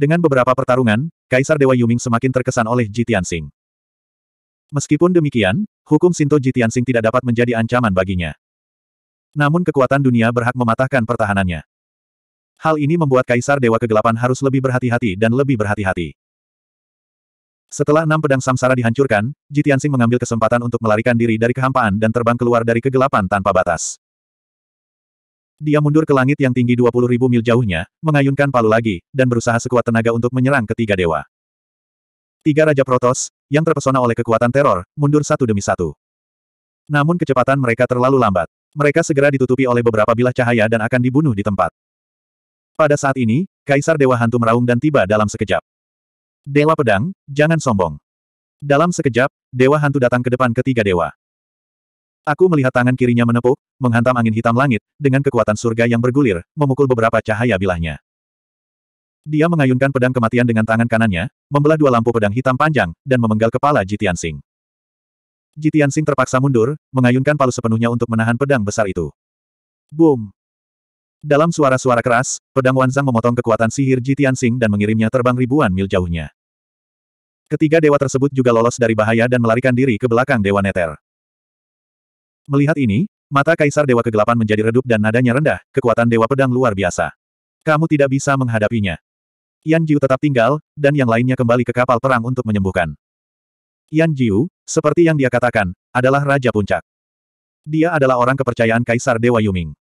Dengan beberapa pertarungan, Kaisar Dewa Yuming semakin terkesan oleh Ji Tianxing. Meskipun demikian, hukum Sinto Ji Tianxing tidak dapat menjadi ancaman baginya. Namun kekuatan dunia berhak mematahkan pertahanannya. Hal ini membuat Kaisar Dewa Kegelapan harus lebih berhati-hati dan lebih berhati-hati. Setelah enam pedang samsara dihancurkan, Ji Tianxing mengambil kesempatan untuk melarikan diri dari kehampaan dan terbang keluar dari kegelapan tanpa batas. Dia mundur ke langit yang tinggi 20 ribu mil jauhnya, mengayunkan palu lagi, dan berusaha sekuat tenaga untuk menyerang ketiga dewa. Tiga Raja Protos, yang terpesona oleh kekuatan teror, mundur satu demi satu. Namun kecepatan mereka terlalu lambat. Mereka segera ditutupi oleh beberapa bilah cahaya dan akan dibunuh di tempat. Pada saat ini, Kaisar Dewa Hantu meraung dan tiba dalam sekejap. Dewa Pedang, jangan sombong. Dalam sekejap, Dewa Hantu datang ke depan ketiga dewa. Aku melihat tangan kirinya menepuk, menghantam angin hitam langit, dengan kekuatan surga yang bergulir, memukul beberapa cahaya bilahnya. Dia mengayunkan pedang kematian dengan tangan kanannya, membelah dua lampu pedang hitam panjang, dan memenggal kepala Jitian Sing. Jitian Sing terpaksa mundur, mengayunkan palu sepenuhnya untuk menahan pedang besar itu. Boom! Dalam suara-suara keras, pedang Wanzang memotong kekuatan sihir Jitian Sing dan mengirimnya terbang ribuan mil jauhnya. Ketiga dewa tersebut juga lolos dari bahaya dan melarikan diri ke belakang Dewa Neter. Melihat ini, mata Kaisar Dewa Kegelapan menjadi redup dan nadanya rendah, kekuatan Dewa Pedang luar biasa. Kamu tidak bisa menghadapinya. Yan Jiu tetap tinggal, dan yang lainnya kembali ke kapal perang untuk menyembuhkan. Yan Jiu, seperti yang dia katakan, adalah Raja Puncak. Dia adalah orang kepercayaan Kaisar Dewa Yuming.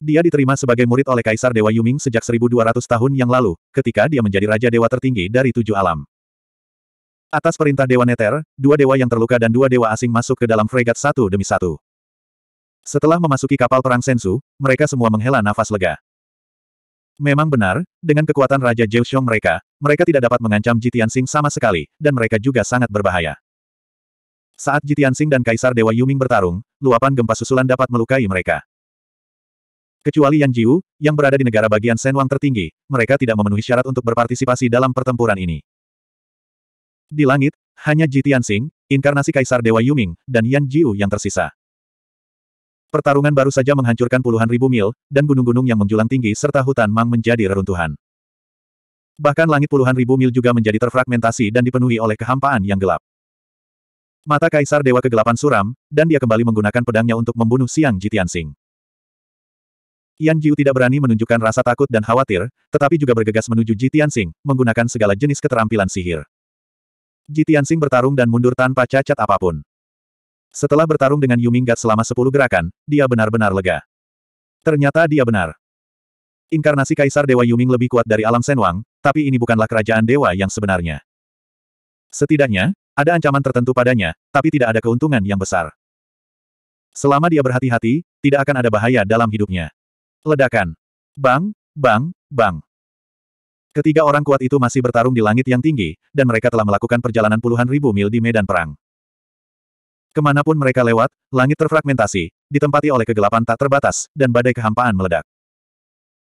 Dia diterima sebagai murid oleh Kaisar Dewa Yuming sejak 1200 tahun yang lalu, ketika dia menjadi Raja Dewa tertinggi dari tujuh alam. Atas perintah Dewa Neter, dua dewa yang terluka dan dua dewa asing masuk ke dalam fregat satu demi satu. Setelah memasuki kapal perang Sensu, mereka semua menghela nafas lega. Memang benar, dengan kekuatan Raja Xiong mereka, mereka tidak dapat mengancam Jitiansing sama sekali, dan mereka juga sangat berbahaya. Saat Jitiansing dan Kaisar Dewa Yuming bertarung, luapan gempa susulan dapat melukai mereka. Kecuali Yan Jiu, yang berada di negara bagian Senwang tertinggi, mereka tidak memenuhi syarat untuk berpartisipasi dalam pertempuran ini. Di langit, hanya Jitiansing, inkarnasi Kaisar Dewa Yuming, dan Yan Jiu yang tersisa. Pertarungan baru saja menghancurkan puluhan ribu mil, dan gunung-gunung yang menjulang tinggi serta hutan mang menjadi reruntuhan. Bahkan langit puluhan ribu mil juga menjadi terfragmentasi dan dipenuhi oleh kehampaan yang gelap. Mata Kaisar Dewa Kegelapan suram, dan dia kembali menggunakan pedangnya untuk membunuh Siang Jitiansing. Yan Jiu tidak berani menunjukkan rasa takut dan khawatir, tetapi juga bergegas menuju Jitiansing, menggunakan segala jenis keterampilan sihir. Jitiansing bertarung dan mundur tanpa cacat apa pun. Setelah bertarung dengan Yu Minggat selama sepuluh gerakan, dia benar-benar lega. Ternyata dia benar. Inkarnasi Kaisar Dewa Yuming lebih kuat dari alam Senwang, tapi ini bukanlah kerajaan dewa yang sebenarnya. Setidaknya, ada ancaman tertentu padanya, tapi tidak ada keuntungan yang besar. Selama dia berhati-hati, tidak akan ada bahaya dalam hidupnya. Ledakan. Bang, bang, bang. Ketiga orang kuat itu masih bertarung di langit yang tinggi, dan mereka telah melakukan perjalanan puluhan ribu mil di medan perang. Ke mana pun mereka lewat, langit terfragmentasi, ditempati oleh kegelapan tak terbatas, dan badai kehampaan meledak.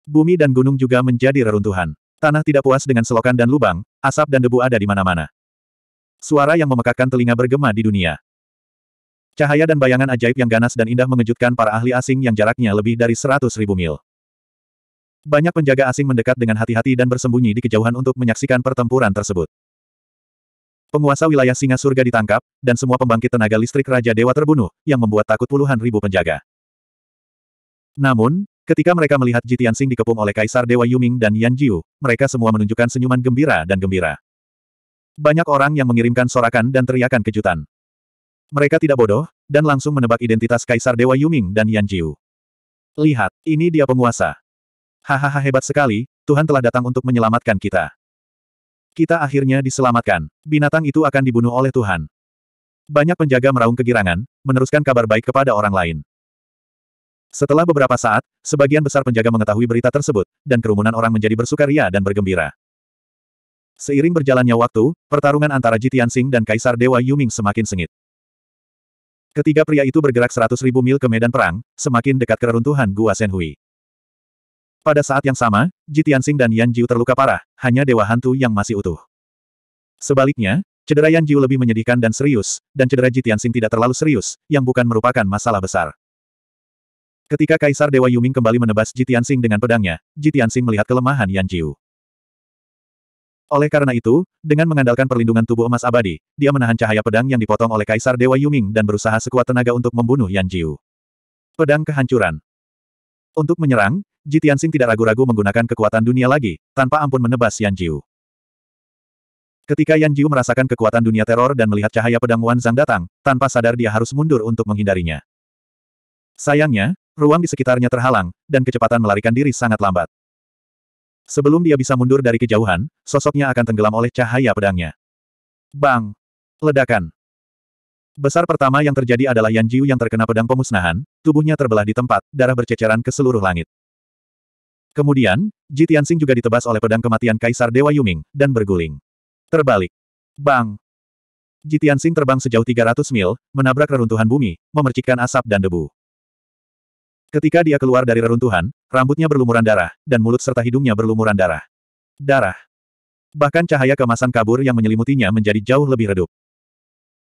Bumi dan gunung juga menjadi reruntuhan. Tanah tidak puas dengan selokan dan lubang, asap dan debu ada di mana-mana. Suara yang memekakkan telinga bergema di dunia. Cahaya dan bayangan ajaib yang ganas dan indah mengejutkan para ahli asing yang jaraknya lebih dari seratus ribu mil. Banyak penjaga asing mendekat dengan hati-hati dan bersembunyi di kejauhan untuk menyaksikan pertempuran tersebut. Penguasa wilayah singa surga ditangkap, dan semua pembangkit tenaga listrik Raja Dewa terbunuh, yang membuat takut puluhan ribu penjaga. Namun, ketika mereka melihat Jitian Sing dikepung oleh Kaisar Dewa Yuming dan Yan Jiu, mereka semua menunjukkan senyuman gembira dan gembira. Banyak orang yang mengirimkan sorakan dan teriakan kejutan. Mereka tidak bodoh, dan langsung menebak identitas Kaisar Dewa Yuming dan Yan Jiu. Lihat, ini dia penguasa. Hahaha hebat sekali, Tuhan telah datang untuk menyelamatkan kita. Kita akhirnya diselamatkan. Binatang itu akan dibunuh oleh Tuhan. Banyak penjaga meraung kegirangan, meneruskan kabar baik kepada orang lain. Setelah beberapa saat, sebagian besar penjaga mengetahui berita tersebut, dan kerumunan orang menjadi bersukaria dan bergembira. Seiring berjalannya waktu, pertarungan antara Jitian Sing dan Kaisar Dewa Yuming semakin sengit. Ketiga pria itu bergerak seratus ribu mil ke medan perang, semakin dekat ke reruntuhan Gua Senhui. Pada saat yang sama, Jitiansing dan Yan Jiu terluka parah, hanya Dewa Hantu yang masih utuh. Sebaliknya, cedera Yan Jiu lebih menyedihkan dan serius, dan cedera Jitiansing tidak terlalu serius, yang bukan merupakan masalah besar. Ketika Kaisar Dewa Yuming kembali menebas Jitiansing dengan pedangnya, Jitiansing melihat kelemahan Yan Jiu. Oleh karena itu, dengan mengandalkan perlindungan tubuh emas abadi, dia menahan cahaya pedang yang dipotong oleh Kaisar Dewa Yuming dan berusaha sekuat tenaga untuk membunuh Yan Jiu. Pedang kehancuran. Untuk menyerang, Ji Tianxing tidak ragu-ragu menggunakan kekuatan dunia lagi, tanpa ampun menebas Yan Jiu. Ketika Yan Jiu merasakan kekuatan dunia teror dan melihat cahaya pedang Wan Zhang datang, tanpa sadar dia harus mundur untuk menghindarinya. Sayangnya, ruang di sekitarnya terhalang, dan kecepatan melarikan diri sangat lambat. Sebelum dia bisa mundur dari kejauhan, sosoknya akan tenggelam oleh cahaya pedangnya. Bang! Ledakan! Besar pertama yang terjadi adalah Yan Jiu yang terkena pedang pemusnahan, tubuhnya terbelah di tempat, darah berceceran ke seluruh langit. Kemudian, Ji Tianxing juga ditebas oleh pedang kematian Kaisar Dewa Yuming, dan berguling. Terbalik. Bang! Ji Tianxing terbang sejauh 300 mil, menabrak reruntuhan bumi, memercikkan asap dan debu. Ketika dia keluar dari reruntuhan, rambutnya berlumuran darah, dan mulut serta hidungnya berlumuran darah. Darah. Bahkan cahaya kemasan kabur yang menyelimutinya menjadi jauh lebih redup.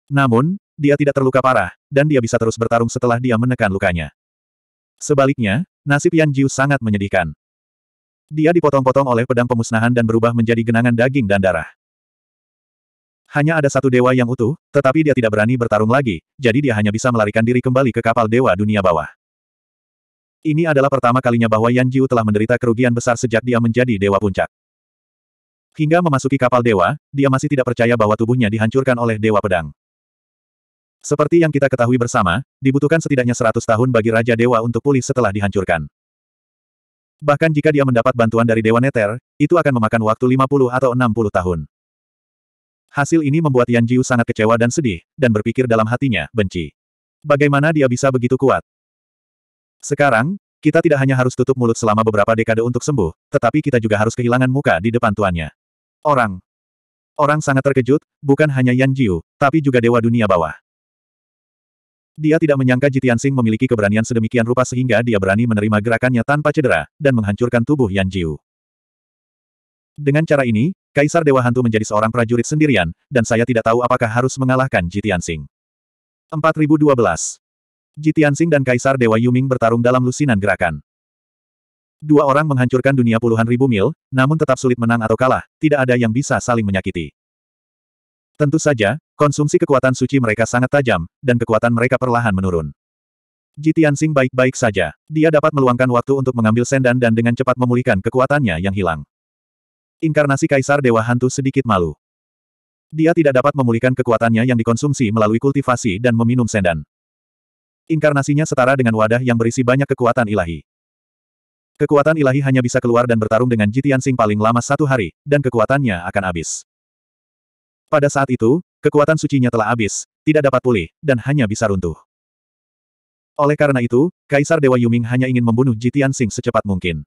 Namun, dia tidak terluka parah, dan dia bisa terus bertarung setelah dia menekan lukanya. Sebaliknya, nasib Yan Jiu sangat menyedihkan. Dia dipotong-potong oleh pedang pemusnahan dan berubah menjadi genangan daging dan darah. Hanya ada satu dewa yang utuh, tetapi dia tidak berani bertarung lagi, jadi dia hanya bisa melarikan diri kembali ke kapal dewa dunia bawah. Ini adalah pertama kalinya bahwa Yan Jiu telah menderita kerugian besar sejak dia menjadi dewa puncak. Hingga memasuki kapal dewa, dia masih tidak percaya bahwa tubuhnya dihancurkan oleh dewa pedang. Seperti yang kita ketahui bersama, dibutuhkan setidaknya 100 tahun bagi Raja Dewa untuk pulih setelah dihancurkan. Bahkan jika dia mendapat bantuan dari Dewa Neter, itu akan memakan waktu 50 atau 60 tahun. Hasil ini membuat Yan Jiu sangat kecewa dan sedih, dan berpikir dalam hatinya, benci. Bagaimana dia bisa begitu kuat? Sekarang, kita tidak hanya harus tutup mulut selama beberapa dekade untuk sembuh, tetapi kita juga harus kehilangan muka di depan tuannya. Orang. Orang sangat terkejut, bukan hanya Yan Jiu, tapi juga Dewa Dunia Bawah. Dia tidak menyangka Jitiansing memiliki keberanian sedemikian rupa sehingga dia berani menerima gerakannya tanpa cedera, dan menghancurkan tubuh Yan Jiu. Dengan cara ini, Kaisar Dewa Hantu menjadi seorang prajurit sendirian, dan saya tidak tahu apakah harus mengalahkan Jitiansing. 4012. Jitiansing dan Kaisar Dewa Yuming bertarung dalam lusinan gerakan. Dua orang menghancurkan dunia puluhan ribu mil, namun tetap sulit menang atau kalah, tidak ada yang bisa saling menyakiti. Tentu saja, konsumsi kekuatan suci mereka sangat tajam, dan kekuatan mereka perlahan menurun. Jitiansing baik-baik saja. Dia dapat meluangkan waktu untuk mengambil sendan dan dengan cepat memulihkan kekuatannya yang hilang. Inkarnasi Kaisar Dewa Hantu sedikit malu. Dia tidak dapat memulihkan kekuatannya yang dikonsumsi melalui kultivasi dan meminum sendan. Inkarnasinya setara dengan wadah yang berisi banyak kekuatan ilahi. Kekuatan ilahi hanya bisa keluar dan bertarung dengan Jitiansing paling lama satu hari, dan kekuatannya akan habis. Pada saat itu, kekuatan sucinya telah habis, tidak dapat pulih, dan hanya bisa runtuh. Oleh karena itu, Kaisar Dewa Yuming hanya ingin membunuh Jitian Sing secepat mungkin.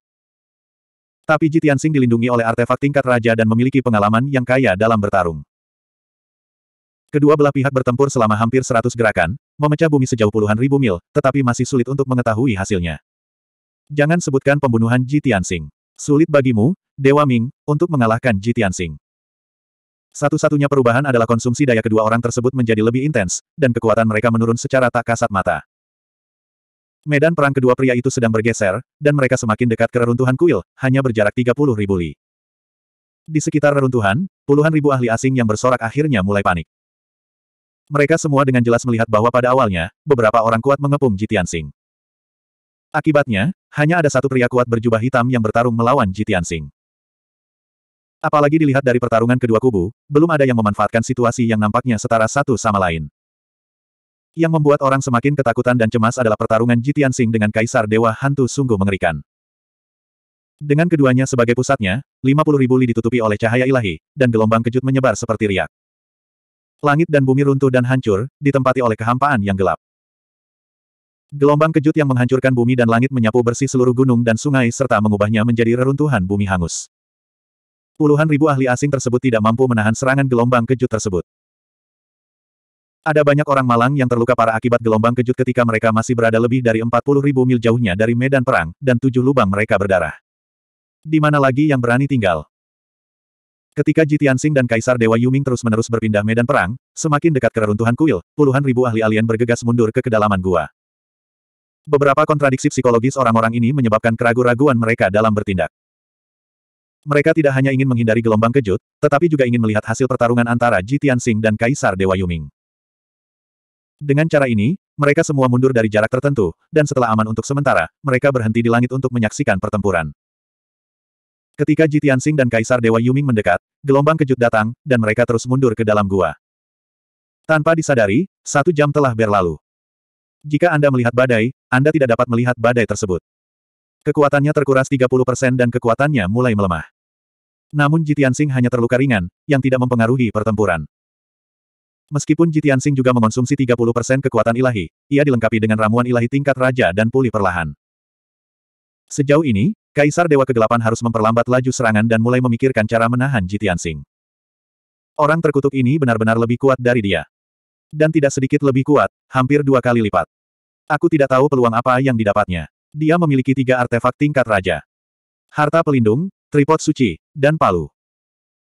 Tapi Jitian Sing dilindungi oleh artefak tingkat raja dan memiliki pengalaman yang kaya dalam bertarung. Kedua belah pihak bertempur selama hampir seratus gerakan, memecah bumi sejauh puluhan ribu mil, tetapi masih sulit untuk mengetahui hasilnya. Jangan sebutkan pembunuhan Jitian Sing. Sulit bagimu, Dewa Ming, untuk mengalahkan Jitian Sing. Satu-satunya perubahan adalah konsumsi daya kedua orang tersebut menjadi lebih intens, dan kekuatan mereka menurun secara tak kasat mata. Medan perang kedua pria itu sedang bergeser, dan mereka semakin dekat ke reruntuhan kuil, hanya berjarak 30 ribu li. Di sekitar reruntuhan, puluhan ribu ahli asing yang bersorak akhirnya mulai panik. Mereka semua dengan jelas melihat bahwa pada awalnya, beberapa orang kuat mengepung Jitiansing. Akibatnya, hanya ada satu pria kuat berjubah hitam yang bertarung melawan Jitiansing. Apalagi dilihat dari pertarungan kedua kubu, belum ada yang memanfaatkan situasi yang nampaknya setara satu sama lain. Yang membuat orang semakin ketakutan dan cemas adalah pertarungan Jitian Sing dengan Kaisar Dewa Hantu sungguh mengerikan. Dengan keduanya sebagai pusatnya, 50 ribu li ditutupi oleh cahaya ilahi, dan gelombang kejut menyebar seperti riak. Langit dan bumi runtuh dan hancur, ditempati oleh kehampaan yang gelap. Gelombang kejut yang menghancurkan bumi dan langit menyapu bersih seluruh gunung dan sungai serta mengubahnya menjadi reruntuhan bumi hangus. Puluhan ribu ahli asing tersebut tidak mampu menahan serangan gelombang kejut tersebut. Ada banyak orang malang yang terluka parah akibat gelombang kejut ketika mereka masih berada lebih dari 40 ribu mil jauhnya dari medan perang, dan tujuh lubang mereka berdarah. Di mana lagi yang berani tinggal? Ketika Jitiansing dan Kaisar Dewa Yuming terus-menerus berpindah medan perang, semakin dekat ke reruntuhan kuil, puluhan ribu ahli alien bergegas mundur ke kedalaman gua. Beberapa kontradiksi psikologis orang-orang ini menyebabkan keraguan-raguan mereka dalam bertindak. Mereka tidak hanya ingin menghindari gelombang kejut, tetapi juga ingin melihat hasil pertarungan antara Ji Tianxing dan Kaisar Dewa Yuming. Dengan cara ini, mereka semua mundur dari jarak tertentu, dan setelah aman untuk sementara, mereka berhenti di langit untuk menyaksikan pertempuran. Ketika Ji Tianxing dan Kaisar Dewa Yuming mendekat, gelombang kejut datang, dan mereka terus mundur ke dalam gua. Tanpa disadari, satu jam telah berlalu. Jika Anda melihat badai, Anda tidak dapat melihat badai tersebut. Kekuatannya terkuras 30% dan kekuatannya mulai melemah. Namun Jitiansing hanya terluka ringan, yang tidak mempengaruhi pertempuran. Meskipun Jitiansing juga mengonsumsi 30% kekuatan ilahi, ia dilengkapi dengan ramuan ilahi tingkat raja dan pulih perlahan. Sejauh ini, Kaisar Dewa Kegelapan harus memperlambat laju serangan dan mulai memikirkan cara menahan Jitiansing. Orang terkutuk ini benar-benar lebih kuat dari dia. Dan tidak sedikit lebih kuat, hampir dua kali lipat. Aku tidak tahu peluang apa yang didapatnya. Dia memiliki tiga artefak tingkat raja. Harta pelindung, tripod suci, dan palu.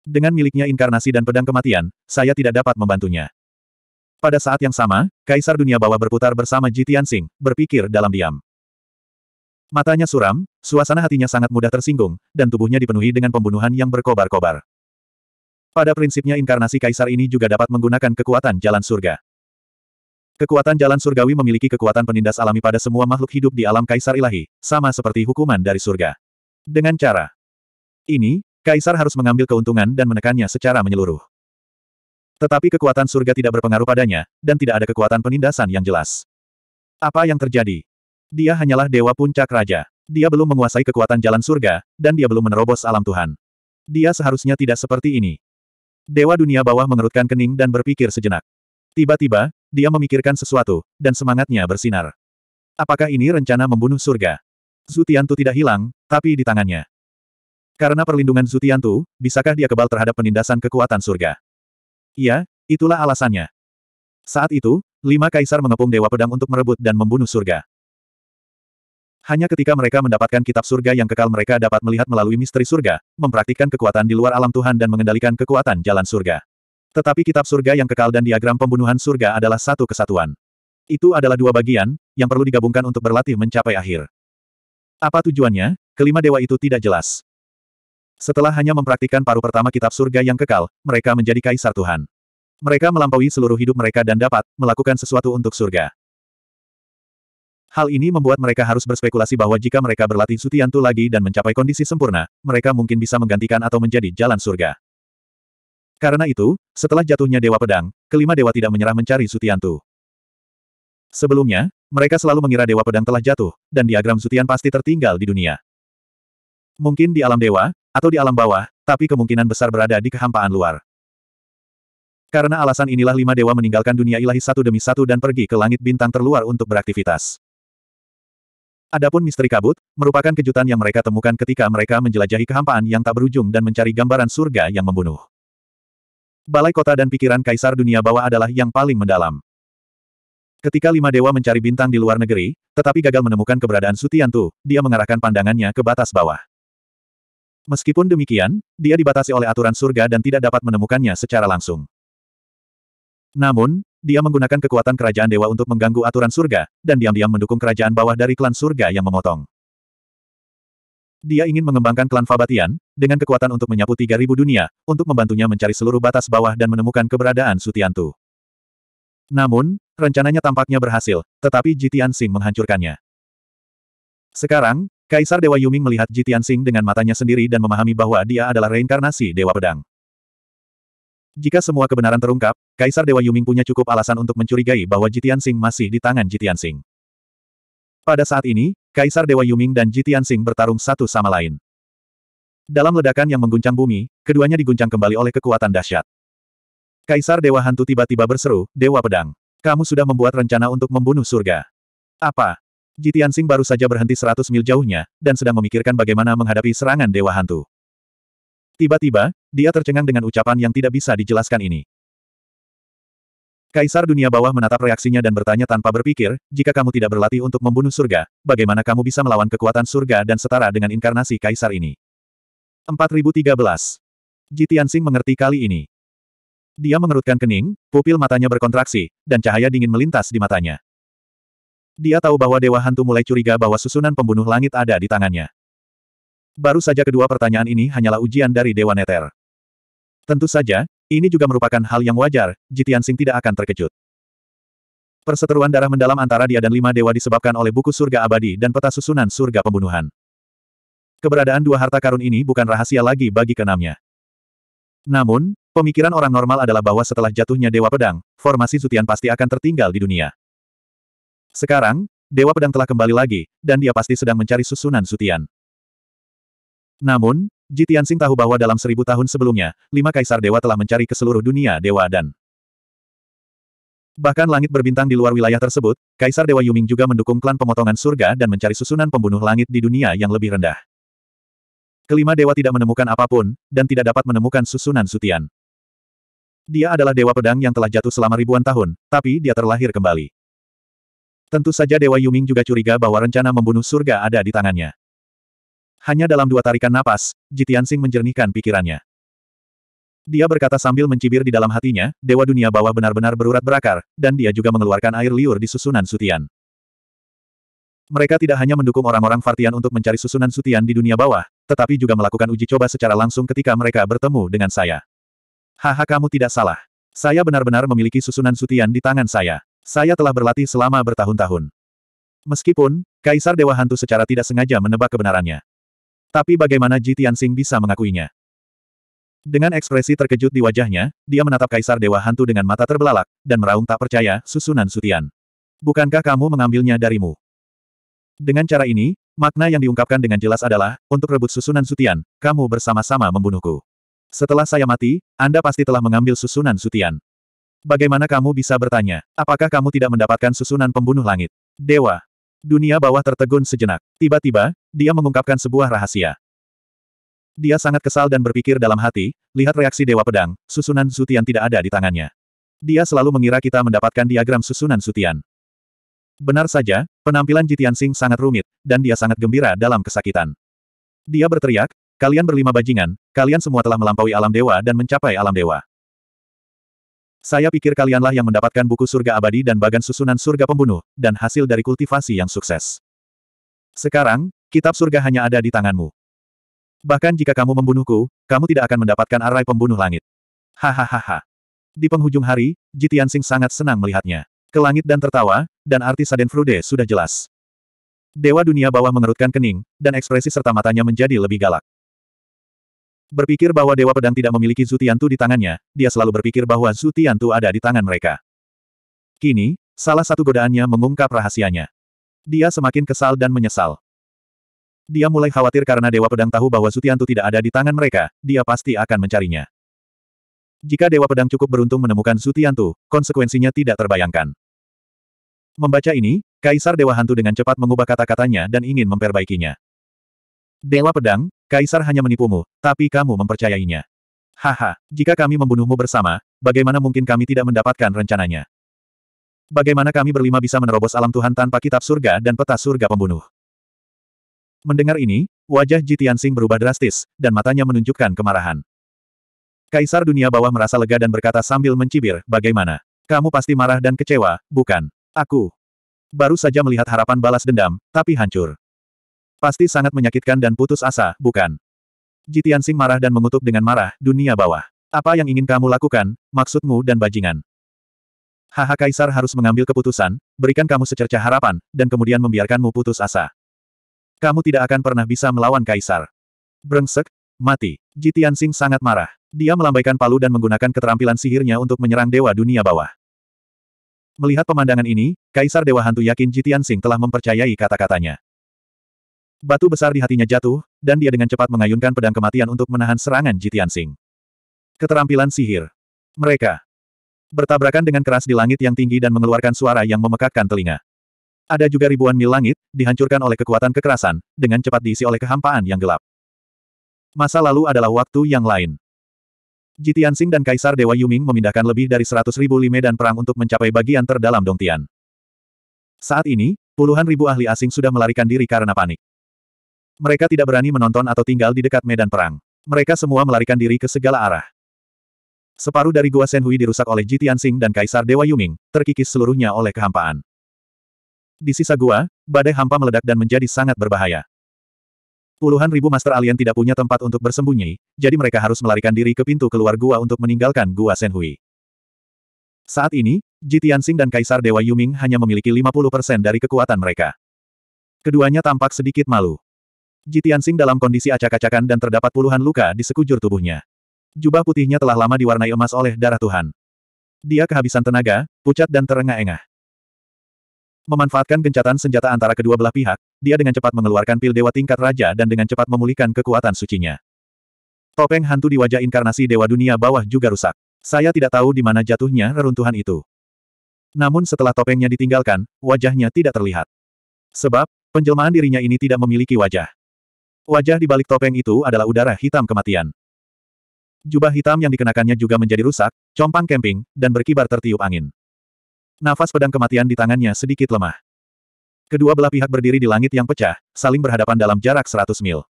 Dengan miliknya inkarnasi dan pedang kematian, saya tidak dapat membantunya. Pada saat yang sama, Kaisar Dunia Bawah berputar bersama Ji Tianxing, berpikir dalam diam. Matanya suram, suasana hatinya sangat mudah tersinggung, dan tubuhnya dipenuhi dengan pembunuhan yang berkobar-kobar. Pada prinsipnya inkarnasi Kaisar ini juga dapat menggunakan kekuatan jalan surga. Kekuatan jalan surgawi memiliki kekuatan penindas alami pada semua makhluk hidup di alam Kaisar ilahi, sama seperti hukuman dari surga. Dengan cara ini, Kaisar harus mengambil keuntungan dan menekannya secara menyeluruh. Tetapi kekuatan surga tidak berpengaruh padanya, dan tidak ada kekuatan penindasan yang jelas. Apa yang terjadi? Dia hanyalah dewa puncak raja. Dia belum menguasai kekuatan jalan surga, dan dia belum menerobos alam Tuhan. Dia seharusnya tidak seperti ini. Dewa dunia bawah mengerutkan kening dan berpikir sejenak. Tiba-tiba, dia memikirkan sesuatu, dan semangatnya bersinar. Apakah ini rencana membunuh surga? Zutiantu tidak hilang, tapi di tangannya. Karena perlindungan Zutiantu, bisakah dia kebal terhadap penindasan kekuatan surga? Iya, itulah alasannya. Saat itu, lima kaisar mengepung Dewa Pedang untuk merebut dan membunuh surga. Hanya ketika mereka mendapatkan kitab surga yang kekal mereka dapat melihat melalui misteri surga, mempraktikkan kekuatan di luar alam Tuhan dan mengendalikan kekuatan jalan surga. Tetapi kitab surga yang kekal dan diagram pembunuhan surga adalah satu kesatuan. Itu adalah dua bagian, yang perlu digabungkan untuk berlatih mencapai akhir. Apa tujuannya? Kelima dewa itu tidak jelas. Setelah hanya mempraktikkan paruh pertama kitab surga yang kekal, mereka menjadi kaisar Tuhan. Mereka melampaui seluruh hidup mereka dan dapat melakukan sesuatu untuk surga. Hal ini membuat mereka harus berspekulasi bahwa jika mereka berlatih Sutiantu lagi dan mencapai kondisi sempurna, mereka mungkin bisa menggantikan atau menjadi jalan surga. Karena itu, setelah jatuhnya Dewa Pedang, kelima dewa tidak menyerah mencari Sutiantu. Sebelumnya, mereka selalu mengira Dewa Pedang telah jatuh, dan diagram Sutian pasti tertinggal di dunia. Mungkin di alam dewa, atau di alam bawah, tapi kemungkinan besar berada di kehampaan luar. Karena alasan inilah lima dewa meninggalkan dunia ilahi satu demi satu dan pergi ke langit bintang terluar untuk beraktivitas. Adapun misteri kabut, merupakan kejutan yang mereka temukan ketika mereka menjelajahi kehampaan yang tak berujung dan mencari gambaran surga yang membunuh. Balai kota dan pikiran kaisar dunia bawah adalah yang paling mendalam. Ketika lima dewa mencari bintang di luar negeri, tetapi gagal menemukan keberadaan Sutiantu, dia mengarahkan pandangannya ke batas bawah. Meskipun demikian, dia dibatasi oleh aturan surga dan tidak dapat menemukannya secara langsung. Namun, dia menggunakan kekuatan kerajaan dewa untuk mengganggu aturan surga, dan diam-diam mendukung kerajaan bawah dari klan surga yang memotong. Dia ingin mengembangkan klan Fabatian, dengan kekuatan untuk menyapu 3.000 dunia, untuk membantunya mencari seluruh batas bawah dan menemukan keberadaan Sutiantu. Namun, rencananya tampaknya berhasil, tetapi Jitian Sing menghancurkannya. Sekarang, Kaisar Dewa Yuming melihat Jitian Sing dengan matanya sendiri dan memahami bahwa dia adalah reinkarnasi Dewa Pedang. Jika semua kebenaran terungkap, Kaisar Dewa Yuming punya cukup alasan untuk mencurigai bahwa Jitian Sing masih di tangan Jitian Sing. Pada saat ini, Kaisar Dewa Yuming dan Jitian Sing bertarung satu sama lain. Dalam ledakan yang mengguncang bumi, keduanya diguncang kembali oleh kekuatan dahsyat. Kaisar Dewa Hantu tiba-tiba berseru, Dewa Pedang. Kamu sudah membuat rencana untuk membunuh surga. Apa? Jitiansing baru saja berhenti seratus mil jauhnya, dan sedang memikirkan bagaimana menghadapi serangan Dewa Hantu. Tiba-tiba, dia tercengang dengan ucapan yang tidak bisa dijelaskan ini. Kaisar dunia bawah menatap reaksinya dan bertanya tanpa berpikir, jika kamu tidak berlatih untuk membunuh surga, bagaimana kamu bisa melawan kekuatan surga dan setara dengan inkarnasi kaisar ini? 4013. Jitiansing mengerti kali ini. Dia mengerutkan kening, pupil matanya berkontraksi, dan cahaya dingin melintas di matanya. Dia tahu bahwa Dewa Hantu mulai curiga bahwa susunan pembunuh langit ada di tangannya. Baru saja kedua pertanyaan ini hanyalah ujian dari Dewa Neter. Tentu saja, ini juga merupakan hal yang wajar, Jitiansing tidak akan terkejut. Perseteruan darah mendalam antara dia dan lima dewa disebabkan oleh buku surga abadi dan peta susunan surga pembunuhan. Keberadaan dua harta karun ini bukan rahasia lagi bagi keenamnya. Namun, pemikiran orang normal adalah bahwa setelah jatuhnya Dewa Pedang, formasi Zutian pasti akan tertinggal di dunia. Sekarang, Dewa Pedang telah kembali lagi, dan dia pasti sedang mencari susunan Zutian. Namun, Jitiansing tahu bahwa dalam seribu tahun sebelumnya, lima kaisar dewa telah mencari ke seluruh dunia dewa dan Bahkan langit berbintang di luar wilayah tersebut, Kaisar Dewa Yuming juga mendukung klan pemotongan surga dan mencari susunan pembunuh langit di dunia yang lebih rendah. Kelima dewa tidak menemukan apa pun, dan tidak dapat menemukan susunan Sutian. Dia adalah dewa pedang yang telah jatuh selama ribuan tahun, tapi dia terlahir kembali. Tentu saja Dewa Yuming juga curiga bahwa rencana membunuh surga ada di tangannya. Hanya dalam dua tarikan napas, Jitiansing menjernihkan pikirannya. Dia berkata sambil mencibir di dalam hatinya, Dewa Dunia Bawah benar-benar berurat berakar, dan dia juga mengeluarkan air liur di susunan Sutian. Mereka tidak hanya mendukung orang-orang Fartian untuk mencari susunan Sutian di dunia bawah, tetapi juga melakukan uji coba secara langsung ketika mereka bertemu dengan saya. Haha kamu tidak salah. Saya benar-benar memiliki susunan Sutian di tangan saya. Saya telah berlatih selama bertahun-tahun. Meskipun, Kaisar Dewa Hantu secara tidak sengaja menebak kebenarannya. Tapi bagaimana Ji Tianxing bisa mengakuinya? Dengan ekspresi terkejut di wajahnya, dia menatap Kaisar Dewa Hantu dengan mata terbelalak, dan meraung tak percaya, susunan Sutian. Bukankah kamu mengambilnya darimu? Dengan cara ini, makna yang diungkapkan dengan jelas adalah, untuk rebut susunan Sutian, kamu bersama-sama membunuhku. Setelah saya mati, Anda pasti telah mengambil susunan Sutian. Bagaimana kamu bisa bertanya, apakah kamu tidak mendapatkan susunan pembunuh langit? Dewa. Dunia bawah tertegun sejenak. Tiba-tiba, dia mengungkapkan sebuah rahasia. Dia sangat kesal dan berpikir dalam hati, lihat reaksi Dewa Pedang, susunan Sutian tidak ada di tangannya. Dia selalu mengira kita mendapatkan diagram susunan Sutian. Benar saja, penampilan Jitian Sing sangat rumit, dan dia sangat gembira dalam kesakitan. Dia berteriak, kalian berlima bajingan, kalian semua telah melampaui alam dewa dan mencapai alam dewa. Saya pikir kalianlah yang mendapatkan buku surga abadi dan bagan susunan surga pembunuh, dan hasil dari kultivasi yang sukses. Sekarang, kitab surga hanya ada di tanganmu. Bahkan jika kamu membunuhku, kamu tidak akan mendapatkan arai pembunuh langit. Hahaha. Di penghujung hari, Jitiansing sangat senang melihatnya. Ke langit dan tertawa, dan arti Sadenfrude sudah jelas. Dewa dunia bawah mengerutkan kening, dan ekspresi serta matanya menjadi lebih galak. Berpikir bahwa Dewa Pedang tidak memiliki Zutiantu di tangannya, dia selalu berpikir bahwa Zutiantu ada di tangan mereka. Kini, salah satu godaannya mengungkap rahasianya. Dia semakin kesal dan menyesal. Dia mulai khawatir karena Dewa Pedang tahu bahwa Sutiantu tidak ada di tangan mereka, dia pasti akan mencarinya. Jika Dewa Pedang cukup beruntung menemukan Sutiantu, konsekuensinya tidak terbayangkan. Membaca ini, Kaisar Dewa Hantu dengan cepat mengubah kata-katanya dan ingin memperbaikinya. Dewa Pedang, Kaisar hanya menipumu, tapi kamu mempercayainya. Haha, jika kami membunuhmu bersama, bagaimana mungkin kami tidak mendapatkan rencananya? Bagaimana kami berlima bisa menerobos alam Tuhan tanpa kitab surga dan peta surga pembunuh? Mendengar ini, wajah Jitiansing berubah drastis, dan matanya menunjukkan kemarahan. Kaisar dunia bawah merasa lega dan berkata sambil mencibir, bagaimana? Kamu pasti marah dan kecewa, bukan? Aku. Baru saja melihat harapan balas dendam, tapi hancur. Pasti sangat menyakitkan dan putus asa, bukan? Jitiansing marah dan mengutuk dengan marah, dunia bawah. Apa yang ingin kamu lakukan, maksudmu dan bajingan? Haha Kaisar harus mengambil keputusan, berikan kamu secercah harapan, dan kemudian membiarkanmu putus asa. Kamu tidak akan pernah bisa melawan Kaisar. Brengsek, mati. Jitiansing sangat marah. Dia melambaikan palu dan menggunakan keterampilan sihirnya untuk menyerang Dewa Dunia Bawah. Melihat pemandangan ini, Kaisar Dewa Hantu yakin Jitiansing telah mempercayai kata-katanya. Batu besar di hatinya jatuh, dan dia dengan cepat mengayunkan pedang kematian untuk menahan serangan Jitiansing. Keterampilan sihir. Mereka bertabrakan dengan keras di langit yang tinggi dan mengeluarkan suara yang memekakkan telinga. Ada juga ribuan mil langit, dihancurkan oleh kekuatan kekerasan, dengan cepat diisi oleh kehampaan yang gelap. Masa lalu adalah waktu yang lain. Jitiansing dan Kaisar Dewa Yuming memindahkan lebih dari seratus ribu li medan perang untuk mencapai bagian terdalam Dongtian. Saat ini, puluhan ribu ahli asing sudah melarikan diri karena panik. Mereka tidak berani menonton atau tinggal di dekat medan perang. Mereka semua melarikan diri ke segala arah. Separuh dari Gua Shenhui dirusak oleh Jitiansing dan Kaisar Dewa Yuming, terkikis seluruhnya oleh kehampaan. Di sisa gua, badai hampa meledak dan menjadi sangat berbahaya. Puluhan ribu master alien tidak punya tempat untuk bersembunyi, jadi mereka harus melarikan diri ke pintu keluar gua untuk meninggalkan gua Senhui. Saat ini, Jitiansing dan Kaisar Dewa Yuming hanya memiliki 50% dari kekuatan mereka. Keduanya tampak sedikit malu. Jitiansing dalam kondisi acak-acakan dan terdapat puluhan luka di sekujur tubuhnya. Jubah putihnya telah lama diwarnai emas oleh darah Tuhan. Dia kehabisan tenaga, pucat dan terengah-engah. Memanfaatkan gencatan senjata antara kedua belah pihak, dia dengan cepat mengeluarkan pil dewa tingkat raja dan dengan cepat memulihkan kekuatan sucinya. Topeng hantu di wajah inkarnasi dewa dunia bawah juga rusak. Saya tidak tahu di mana jatuhnya reruntuhan itu. Namun setelah topengnya ditinggalkan, wajahnya tidak terlihat. Sebab, penjelmaan dirinya ini tidak memiliki wajah. Wajah di balik topeng itu adalah udara hitam kematian. Jubah hitam yang dikenakannya juga menjadi rusak, compang camping, dan berkibar tertiup angin. Nafas pedang kematian di tangannya sedikit lemah. Kedua belah pihak berdiri di langit yang pecah, saling berhadapan dalam jarak 100 mil.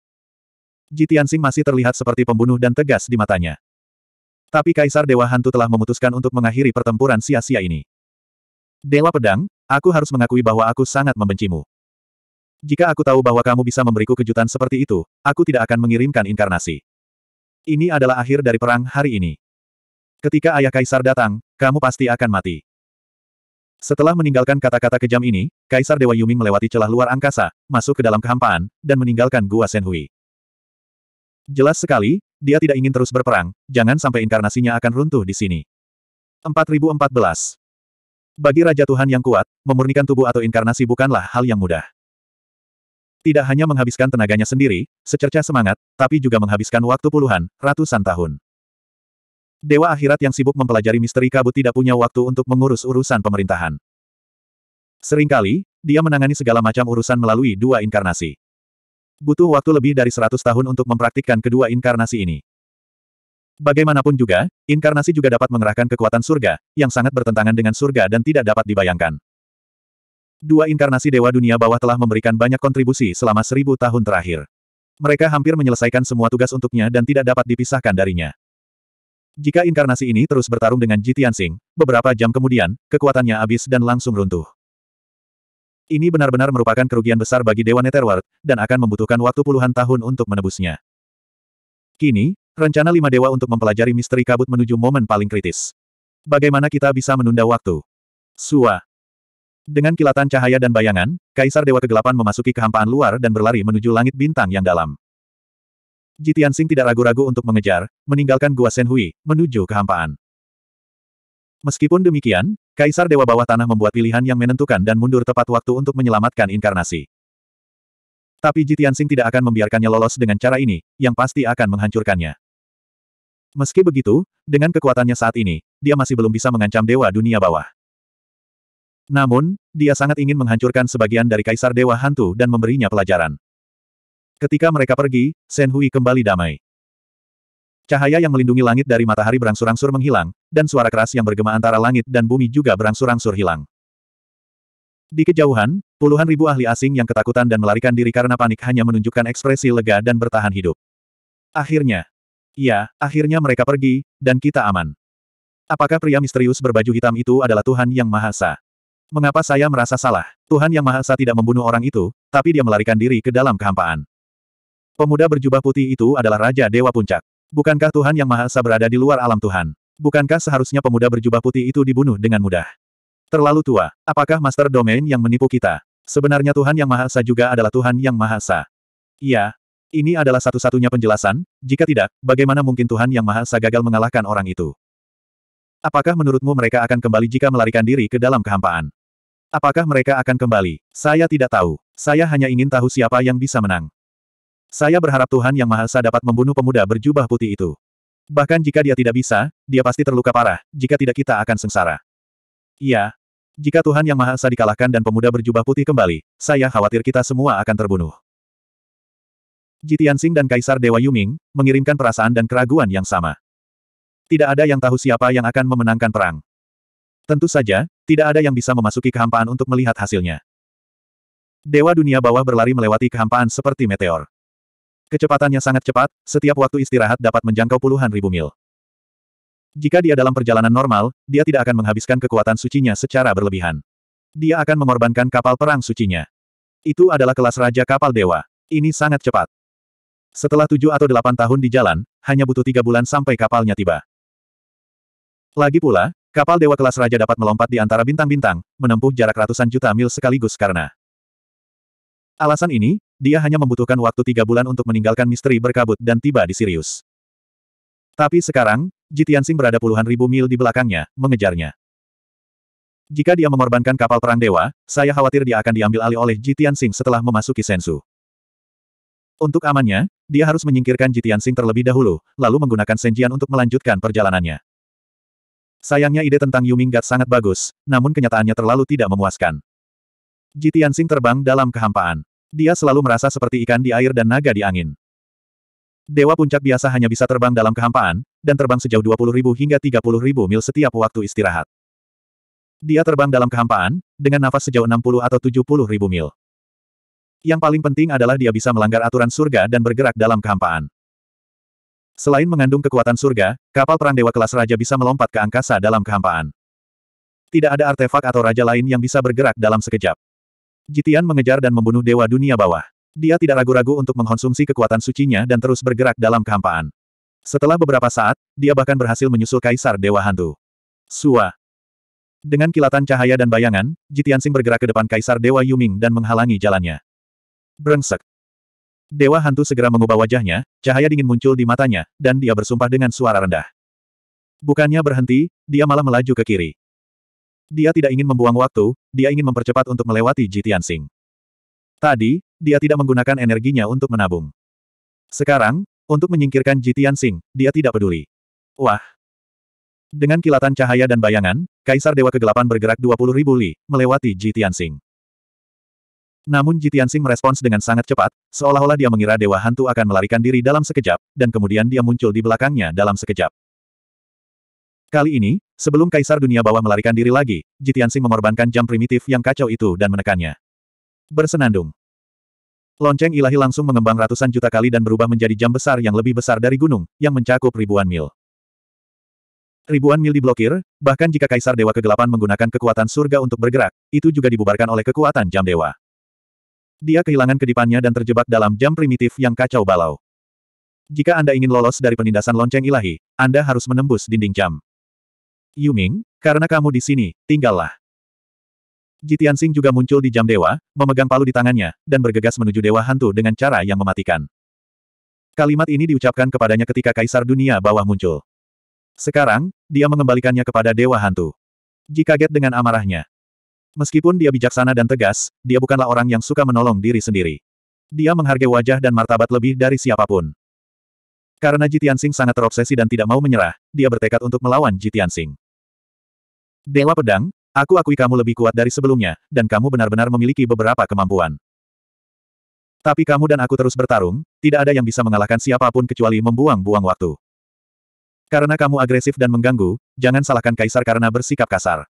Jitiansing masih terlihat seperti pembunuh dan tegas di matanya. Tapi Kaisar Dewa Hantu telah memutuskan untuk mengakhiri pertempuran sia-sia ini. Dewa Pedang, aku harus mengakui bahwa aku sangat membencimu. Jika aku tahu bahwa kamu bisa memberiku kejutan seperti itu, aku tidak akan mengirimkan inkarnasi. Ini adalah akhir dari perang hari ini. Ketika ayah Kaisar datang, kamu pasti akan mati. Setelah meninggalkan kata-kata kejam ini, Kaisar Dewa Yuming melewati celah luar angkasa, masuk ke dalam kehampaan, dan meninggalkan Gua Senhui. Jelas sekali, dia tidak ingin terus berperang, jangan sampai inkarnasinya akan runtuh di sini. 4014 Bagi Raja Tuhan yang kuat, memurnikan tubuh atau inkarnasi bukanlah hal yang mudah. Tidak hanya menghabiskan tenaganya sendiri, secercah semangat, tapi juga menghabiskan waktu puluhan, ratusan tahun. Dewa akhirat yang sibuk mempelajari misteri kabut tidak punya waktu untuk mengurus urusan pemerintahan. Seringkali, dia menangani segala macam urusan melalui dua inkarnasi. Butuh waktu lebih dari seratus tahun untuk mempraktikkan kedua inkarnasi ini. Bagaimanapun juga, inkarnasi juga dapat mengerahkan kekuatan surga, yang sangat bertentangan dengan surga dan tidak dapat dibayangkan. Dua inkarnasi Dewa Dunia Bawah telah memberikan banyak kontribusi selama seribu tahun terakhir. Mereka hampir menyelesaikan semua tugas untuknya dan tidak dapat dipisahkan darinya. Jika inkarnasi ini terus bertarung dengan Jitiansing, beberapa jam kemudian, kekuatannya habis dan langsung runtuh. Ini benar-benar merupakan kerugian besar bagi Dewa Netherworld, dan akan membutuhkan waktu puluhan tahun untuk menebusnya. Kini, rencana lima dewa untuk mempelajari misteri kabut menuju momen paling kritis. Bagaimana kita bisa menunda waktu? Sua. Dengan kilatan cahaya dan bayangan, Kaisar Dewa Kegelapan memasuki kehampaan luar dan berlari menuju langit bintang yang dalam. Jitiansing tidak ragu-ragu untuk mengejar, meninggalkan Gua Senhui, menuju kehampaan. Meskipun demikian, Kaisar Dewa Bawah Tanah membuat pilihan yang menentukan dan mundur tepat waktu untuk menyelamatkan inkarnasi. Tapi Jitiansing tidak akan membiarkannya lolos dengan cara ini, yang pasti akan menghancurkannya. Meski begitu, dengan kekuatannya saat ini, dia masih belum bisa mengancam Dewa Dunia Bawah. Namun, dia sangat ingin menghancurkan sebagian dari Kaisar Dewa Hantu dan memberinya pelajaran. Ketika mereka pergi, Shen Hui kembali damai. Cahaya yang melindungi langit dari matahari berangsur-angsur menghilang, dan suara keras yang bergema antara langit dan bumi juga berangsur-angsur hilang. Di kejauhan, puluhan ribu ahli asing yang ketakutan dan melarikan diri karena panik hanya menunjukkan ekspresi lega dan bertahan hidup. Akhirnya. Ya, akhirnya mereka pergi, dan kita aman. Apakah pria misterius berbaju hitam itu adalah Tuhan Yang Maha Esa? Mengapa saya merasa salah? Tuhan Yang Maha Esa tidak membunuh orang itu, tapi dia melarikan diri ke dalam kehampaan. Pemuda berjubah putih itu adalah Raja Dewa Puncak. Bukankah Tuhan Yang Maha Esa berada di luar alam Tuhan? Bukankah seharusnya pemuda berjubah putih itu dibunuh dengan mudah? Terlalu tua. Apakah Master Domain yang menipu kita? Sebenarnya Tuhan Yang Maha Esa juga adalah Tuhan Yang Maha Esa. Iya. Ini adalah satu-satunya penjelasan, jika tidak, bagaimana mungkin Tuhan Yang Maha Esa gagal mengalahkan orang itu? Apakah menurutmu mereka akan kembali jika melarikan diri ke dalam kehampaan? Apakah mereka akan kembali? Saya tidak tahu. Saya hanya ingin tahu siapa yang bisa menang. Saya berharap Tuhan Yang Maha Esa dapat membunuh pemuda berjubah putih itu. Bahkan jika dia tidak bisa, dia pasti terluka parah, jika tidak kita akan sengsara. Iya. Jika Tuhan Yang Maha Esa dikalahkan dan pemuda berjubah putih kembali, saya khawatir kita semua akan terbunuh. Jitiansing dan Kaisar Dewa Yuming, mengirimkan perasaan dan keraguan yang sama. Tidak ada yang tahu siapa yang akan memenangkan perang. Tentu saja, tidak ada yang bisa memasuki kehampaan untuk melihat hasilnya. Dewa dunia bawah berlari melewati kehampaan seperti meteor. Kecepatannya sangat cepat, setiap waktu istirahat dapat menjangkau puluhan ribu mil. Jika dia dalam perjalanan normal, dia tidak akan menghabiskan kekuatan sucinya secara berlebihan. Dia akan mengorbankan kapal perang sucinya. Itu adalah kelas Raja Kapal Dewa. Ini sangat cepat. Setelah tujuh atau delapan tahun di jalan, hanya butuh tiga bulan sampai kapalnya tiba. Lagi pula, kapal dewa kelas raja dapat melompat di antara bintang-bintang, menempuh jarak ratusan juta mil sekaligus karena alasan ini, dia hanya membutuhkan waktu tiga bulan untuk meninggalkan misteri berkabut dan tiba di Sirius. Tapi sekarang, Jitiansing berada puluhan ribu mil di belakangnya, mengejarnya. Jika dia mengorbankan kapal perang dewa, saya khawatir dia akan diambil alih oleh Jitiansing setelah memasuki Sensu. Untuk amannya, dia harus menyingkirkan Jitiansing terlebih dahulu, lalu menggunakan Senjian untuk melanjutkan perjalanannya. Sayangnya ide tentang Yuminggat sangat bagus, namun kenyataannya terlalu tidak memuaskan. Jitiansing terbang dalam kehampaan. Dia selalu merasa seperti ikan di air dan naga di angin. Dewa puncak biasa hanya bisa terbang dalam kehampaan, dan terbang sejauh 20.000 hingga 30.000 mil setiap waktu istirahat. Dia terbang dalam kehampaan, dengan nafas sejauh 60 atau 70.000 mil. Yang paling penting adalah dia bisa melanggar aturan surga dan bergerak dalam kehampaan. Selain mengandung kekuatan surga, kapal perang dewa kelas raja bisa melompat ke angkasa dalam kehampaan. Tidak ada artefak atau raja lain yang bisa bergerak dalam sekejap. Jitian mengejar dan membunuh dewa dunia bawah. Dia tidak ragu-ragu untuk mengkonsumsi kekuatan sucinya dan terus bergerak dalam kehampaan. Setelah beberapa saat, dia bahkan berhasil menyusul kaisar dewa hantu. Sua. Dengan kilatan cahaya dan bayangan, Jitiansing bergerak ke depan kaisar dewa Yuming dan menghalangi jalannya. Brengsek. Dewa hantu segera mengubah wajahnya, cahaya dingin muncul di matanya, dan dia bersumpah dengan suara rendah. Bukannya berhenti, dia malah melaju ke kiri. Dia tidak ingin membuang waktu, dia ingin mempercepat untuk melewati Jitiansing. Tadi, dia tidak menggunakan energinya untuk menabung. Sekarang, untuk menyingkirkan Jitiansing, dia tidak peduli. Wah! Dengan kilatan cahaya dan bayangan, Kaisar Dewa Kegelapan bergerak 20 ribu li, melewati Jitiansing. Namun Jitiansing merespons dengan sangat cepat, seolah-olah dia mengira Dewa Hantu akan melarikan diri dalam sekejap, dan kemudian dia muncul di belakangnya dalam sekejap. Kali ini, sebelum Kaisar Dunia Bawah melarikan diri lagi, Jitiansing mengorbankan jam primitif yang kacau itu dan menekannya. Bersenandung. Lonceng ilahi langsung mengembang ratusan juta kali dan berubah menjadi jam besar yang lebih besar dari gunung, yang mencakup ribuan mil. Ribuan mil diblokir, bahkan jika Kaisar Dewa Kegelapan menggunakan kekuatan surga untuk bergerak, itu juga dibubarkan oleh kekuatan jam dewa. Dia kehilangan kedipannya dan terjebak dalam jam primitif yang kacau balau. Jika Anda ingin lolos dari penindasan lonceng ilahi, Anda harus menembus dinding jam. Yuming, karena kamu di sini, tinggallah. Jitiansing juga muncul di jam dewa, memegang palu di tangannya, dan bergegas menuju dewa hantu dengan cara yang mematikan. Kalimat ini diucapkan kepadanya ketika Kaisar Dunia Bawah muncul. Sekarang, dia mengembalikannya kepada dewa hantu. Ji kaget dengan amarahnya. Meskipun dia bijaksana dan tegas, dia bukanlah orang yang suka menolong diri sendiri. Dia menghargai wajah dan martabat lebih dari siapa pun. Karena Jitiansing sangat terobsesi dan tidak mau menyerah, dia bertekad untuk melawan Jitiansing. Dewa Pedang, aku akui kamu lebih kuat dari sebelumnya, dan kamu benar-benar memiliki beberapa kemampuan. Tapi kamu dan aku terus bertarung, tidak ada yang bisa mengalahkan siapa pun kecuali membuang-buang waktu. Karena kamu agresif dan mengganggu, jangan salahkan Kaisar karena bersikap kasar.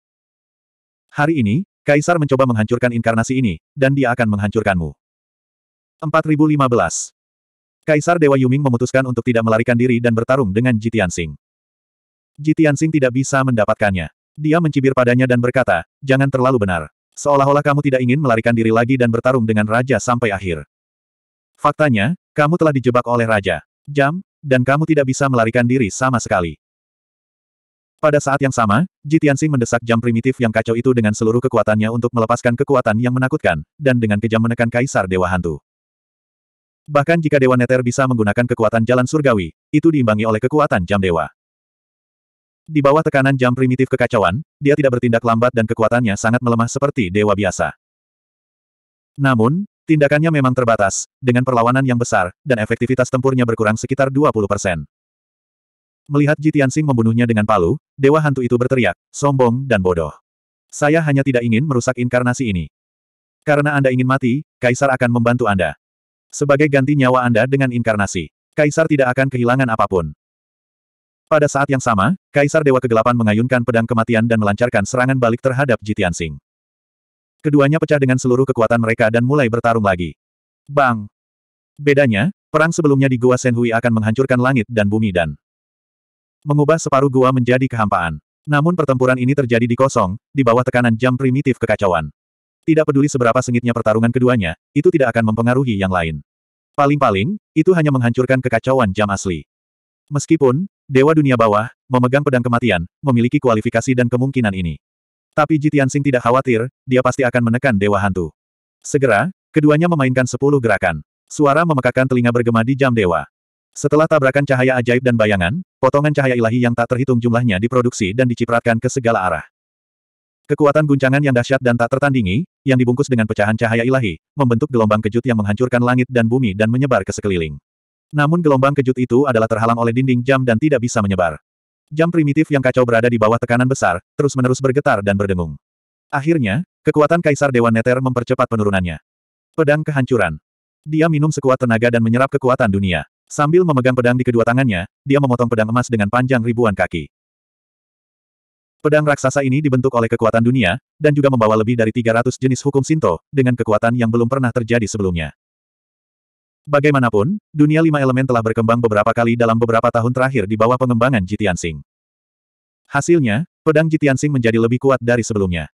Hari ini, Kaisar mencoba menghancurkan inkarnasi ini, dan dia akan menghancurkanmu. 4015. Kaisar Dewa Yuming memutuskan untuk tidak melarikan diri dan bertarung dengan Jitiansing. Jitiansing tidak bisa mendapatkannya. Dia mencibir padanya dan berkata, jangan terlalu benar. Seolah-olah kamu tidak ingin melarikan diri lagi dan bertarung dengan Raja sampai akhir. Faktanya, kamu telah dijebak oleh Raja. Jam, dan kamu tidak bisa melarikan diri sama sekali. Pada saat yang sama, Jitiansing mendesak jam primitif yang kacau itu dengan seluruh kekuatannya untuk melepaskan kekuatan yang menakutkan, dan dengan kejam menekan Kaisar Dewa Hantu. Bahkan jika Dewa Neter bisa menggunakan kekuatan jalan surgawi, itu diimbangi oleh kekuatan jam dewa. Di bawah tekanan jam primitif kekacauan, dia tidak bertindak lambat dan kekuatannya sangat melemah seperti dewa biasa. Namun, tindakannya memang terbatas, dengan perlawanan yang besar, dan efektivitas tempurnya berkurang sekitar 20%. Melihat Jitiansing membunuhnya dengan palu, Dewa Hantu itu berteriak, sombong dan bodoh. Saya hanya tidak ingin merusak inkarnasi ini. Karena Anda ingin mati, Kaisar akan membantu Anda. Sebagai ganti nyawa Anda dengan inkarnasi, Kaisar tidak akan kehilangan apa pun. Pada saat yang sama, Kaisar Dewa Kegelapan mengayunkan pedang kematian dan melancarkan serangan balik terhadap Jitiansing. Keduanya pecah dengan seluruh kekuatan mereka dan mulai bertarung lagi. Bang! Bedanya, perang sebelumnya di Gua Senhui akan menghancurkan langit dan bumi dan mengubah separuh gua menjadi kehampaan. Namun pertempuran ini terjadi di kosong, di bawah tekanan jam primitif kekacauan. Tidak peduli seberapa sengitnya pertarungan keduanya, itu tidak akan mempengaruhi yang lain. Paling-paling, itu hanya menghancurkan kekacauan jam asli. Meskipun, Dewa Dunia Bawah, memegang pedang kematian, memiliki kualifikasi dan kemungkinan ini. Tapi Jitiansing tidak khawatir, dia pasti akan menekan Dewa Hantu. Segera, keduanya memainkan sepuluh gerakan. Suara memekakan telinga bergema di jam dewa. Setelah tabrakan cahaya ajaib dan bayangan, potongan cahaya ilahi yang tak terhitung jumlahnya diproduksi dan dicipratkan ke segala arah. Kekuatan guncangan yang dahsyat dan tak tertandingi, yang dibungkus dengan pecahan cahaya ilahi, membentuk gelombang kejut yang menghancurkan langit dan bumi dan menyebar ke sekeliling. Namun gelombang kejut itu adalah terhalang oleh dinding jam dan tidak bisa menyebar. Jam primitif yang kacau berada di bawah tekanan besar, terus-menerus bergetar dan berdengung. Akhirnya, kekuatan Kaisar Dewa Neter mempercepat penurunannya. Pedang kehancuran. Dia minum sekuat tenaga dan menyerap kekuatan dunia. Sambil memegang pedang di kedua tangannya, dia memotong pedang emas dengan panjang ribuan kaki. Pedang raksasa ini dibentuk oleh kekuatan dunia, dan juga membawa lebih dari 300 jenis hukum Sinto, dengan kekuatan yang belum pernah terjadi sebelumnya. Bagaimanapun, dunia lima elemen telah berkembang beberapa kali dalam beberapa tahun terakhir di bawah pengembangan Jitiansing. Hasilnya, pedang Jitiansing menjadi lebih kuat dari sebelumnya.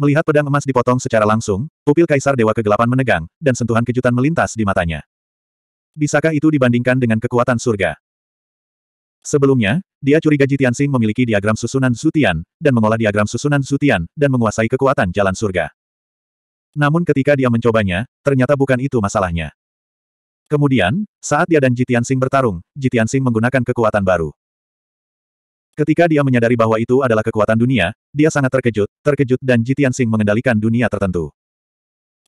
Melihat pedang emas dipotong secara langsung, pupil Kaisar Dewa Kegelapan menegang, dan sentuhan kejutan melintas di matanya. Bisakah itu dibandingkan dengan kekuatan surga? Sebelumnya, dia curiga Jitiansing memiliki diagram susunan Zutian, dan mengolah diagram susunan Zutian, dan menguasai kekuatan jalan surga. Namun ketika dia mencobanya, ternyata bukan itu masalahnya. Kemudian, saat dia dan Jitiansing bertarung, Jitiansing menggunakan kekuatan baru. Ketika dia menyadari bahwa itu adalah kekuatan dunia, dia sangat terkejut, terkejut dan Jitiansing mengendalikan dunia tertentu.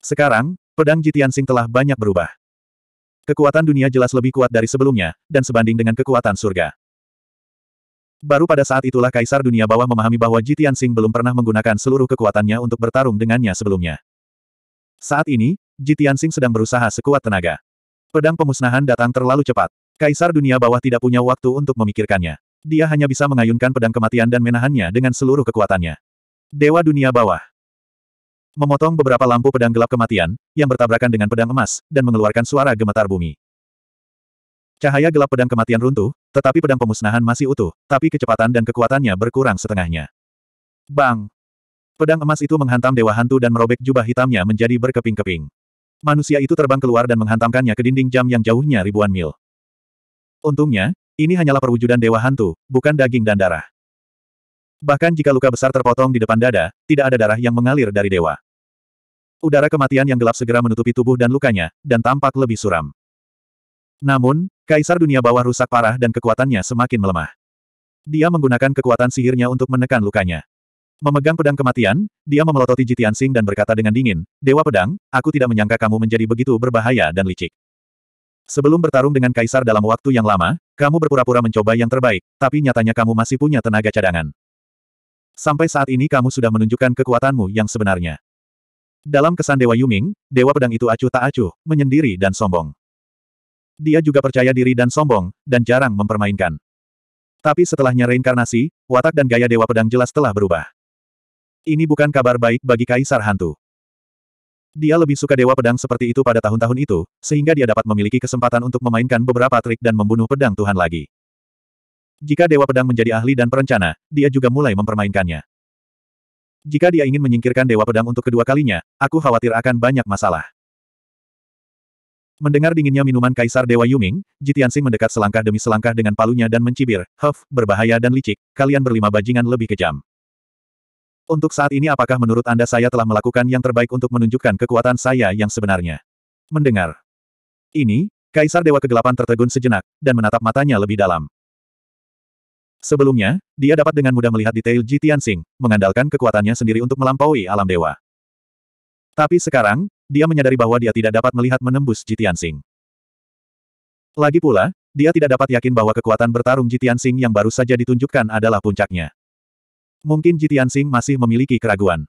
Sekarang, pedang Jitiansing telah banyak berubah. Kekuatan dunia jelas lebih kuat dari sebelumnya, dan sebanding dengan kekuatan surga. Baru pada saat itulah Kaisar Dunia Bawah memahami bahwa Jitian Sing belum pernah menggunakan seluruh kekuatannya untuk bertarung dengannya sebelumnya. Saat ini, Jitian Sing sedang berusaha sekuat tenaga. Pedang pemusnahan datang terlalu cepat. Kaisar Dunia Bawah tidak punya waktu untuk memikirkannya. Dia hanya bisa mengayunkan pedang kematian dan menahannya dengan seluruh kekuatannya. Dewa Dunia Bawah memotong beberapa lampu pedang gelap kematian, yang bertabrakan dengan pedang emas, dan mengeluarkan suara gemetar bumi. Cahaya gelap pedang kematian runtuh, tetapi pedang pemusnahan masih utuh, tapi kecepatan dan kekuatannya berkurang setengahnya. Bang! Pedang emas itu menghantam Dewa Hantu dan merobek jubah hitamnya menjadi berkeping-keping. Manusia itu terbang keluar dan menghantamkannya ke dinding jam yang jauhnya ribuan mil. Untungnya, ini hanyalah perwujudan Dewa Hantu, bukan daging dan darah. Bahkan jika luka besar terpotong di depan dada, tidak ada darah yang mengalir dari dewa. Udara kematian yang gelap segera menutupi tubuh dan lukanya, dan tampak lebih suram. Namun, Kaisar Dunia Bawah rusak parah dan kekuatannya semakin melemah. Dia menggunakan kekuatan sihirnya untuk menekan lukanya. Memegang pedang kematian, dia memelototi Jitiansing dan berkata dengan dingin, Dewa Pedang, aku tidak menyangka kamu menjadi begitu berbahaya dan licik. Sebelum bertarung dengan Kaisar dalam waktu yang lama, kamu berpura-pura mencoba yang terbaik, tapi nyatanya kamu masih punya tenaga cadangan. Sampai saat ini kamu sudah menunjukkan kekuatanmu yang sebenarnya. Dalam kesan Dewa Yuming, Dewa Pedang itu acuh tak acuh, menyendiri dan sombong. Dia juga percaya diri dan sombong, dan jarang mempermainkan. Tapi setelahnya reinkarnasi, watak dan gaya Dewa Pedang jelas telah berubah. Ini bukan kabar baik bagi Kaisar Hantu. Dia lebih suka Dewa Pedang seperti itu pada tahun-tahun itu, sehingga dia dapat memiliki kesempatan untuk memainkan beberapa trik dan membunuh pedang Tuhan lagi. Jika Dewa Pedang menjadi ahli dan perencana, dia juga mulai mempermainkannya. Jika dia ingin menyingkirkan Dewa Pedang untuk kedua kalinya, aku khawatir akan banyak masalah. Mendengar dinginnya minuman Kaisar Dewa Yuming, Jitiansing mendekat selangkah demi selangkah dengan palunya dan mencibir, Huff, berbahaya dan licik, kalian berlima bajingan lebih kejam. Untuk saat ini apakah menurut Anda saya telah melakukan yang terbaik untuk menunjukkan kekuatan saya yang sebenarnya? Mendengar. Ini, Kaisar Dewa Kegelapan tertegun sejenak, dan menatap matanya lebih dalam. Sebelumnya, dia dapat dengan mudah melihat detail Jitiansing, mengandalkan kekuatannya sendiri untuk melampaui alam dewa. Tapi sekarang, dia menyadari bahwa dia tidak dapat melihat menembus Jitiansing. Lagi pula, dia tidak dapat yakin bahwa kekuatan bertarung Jitiansing yang baru saja ditunjukkan adalah puncaknya. Mungkin Jitiansing masih memiliki keraguan.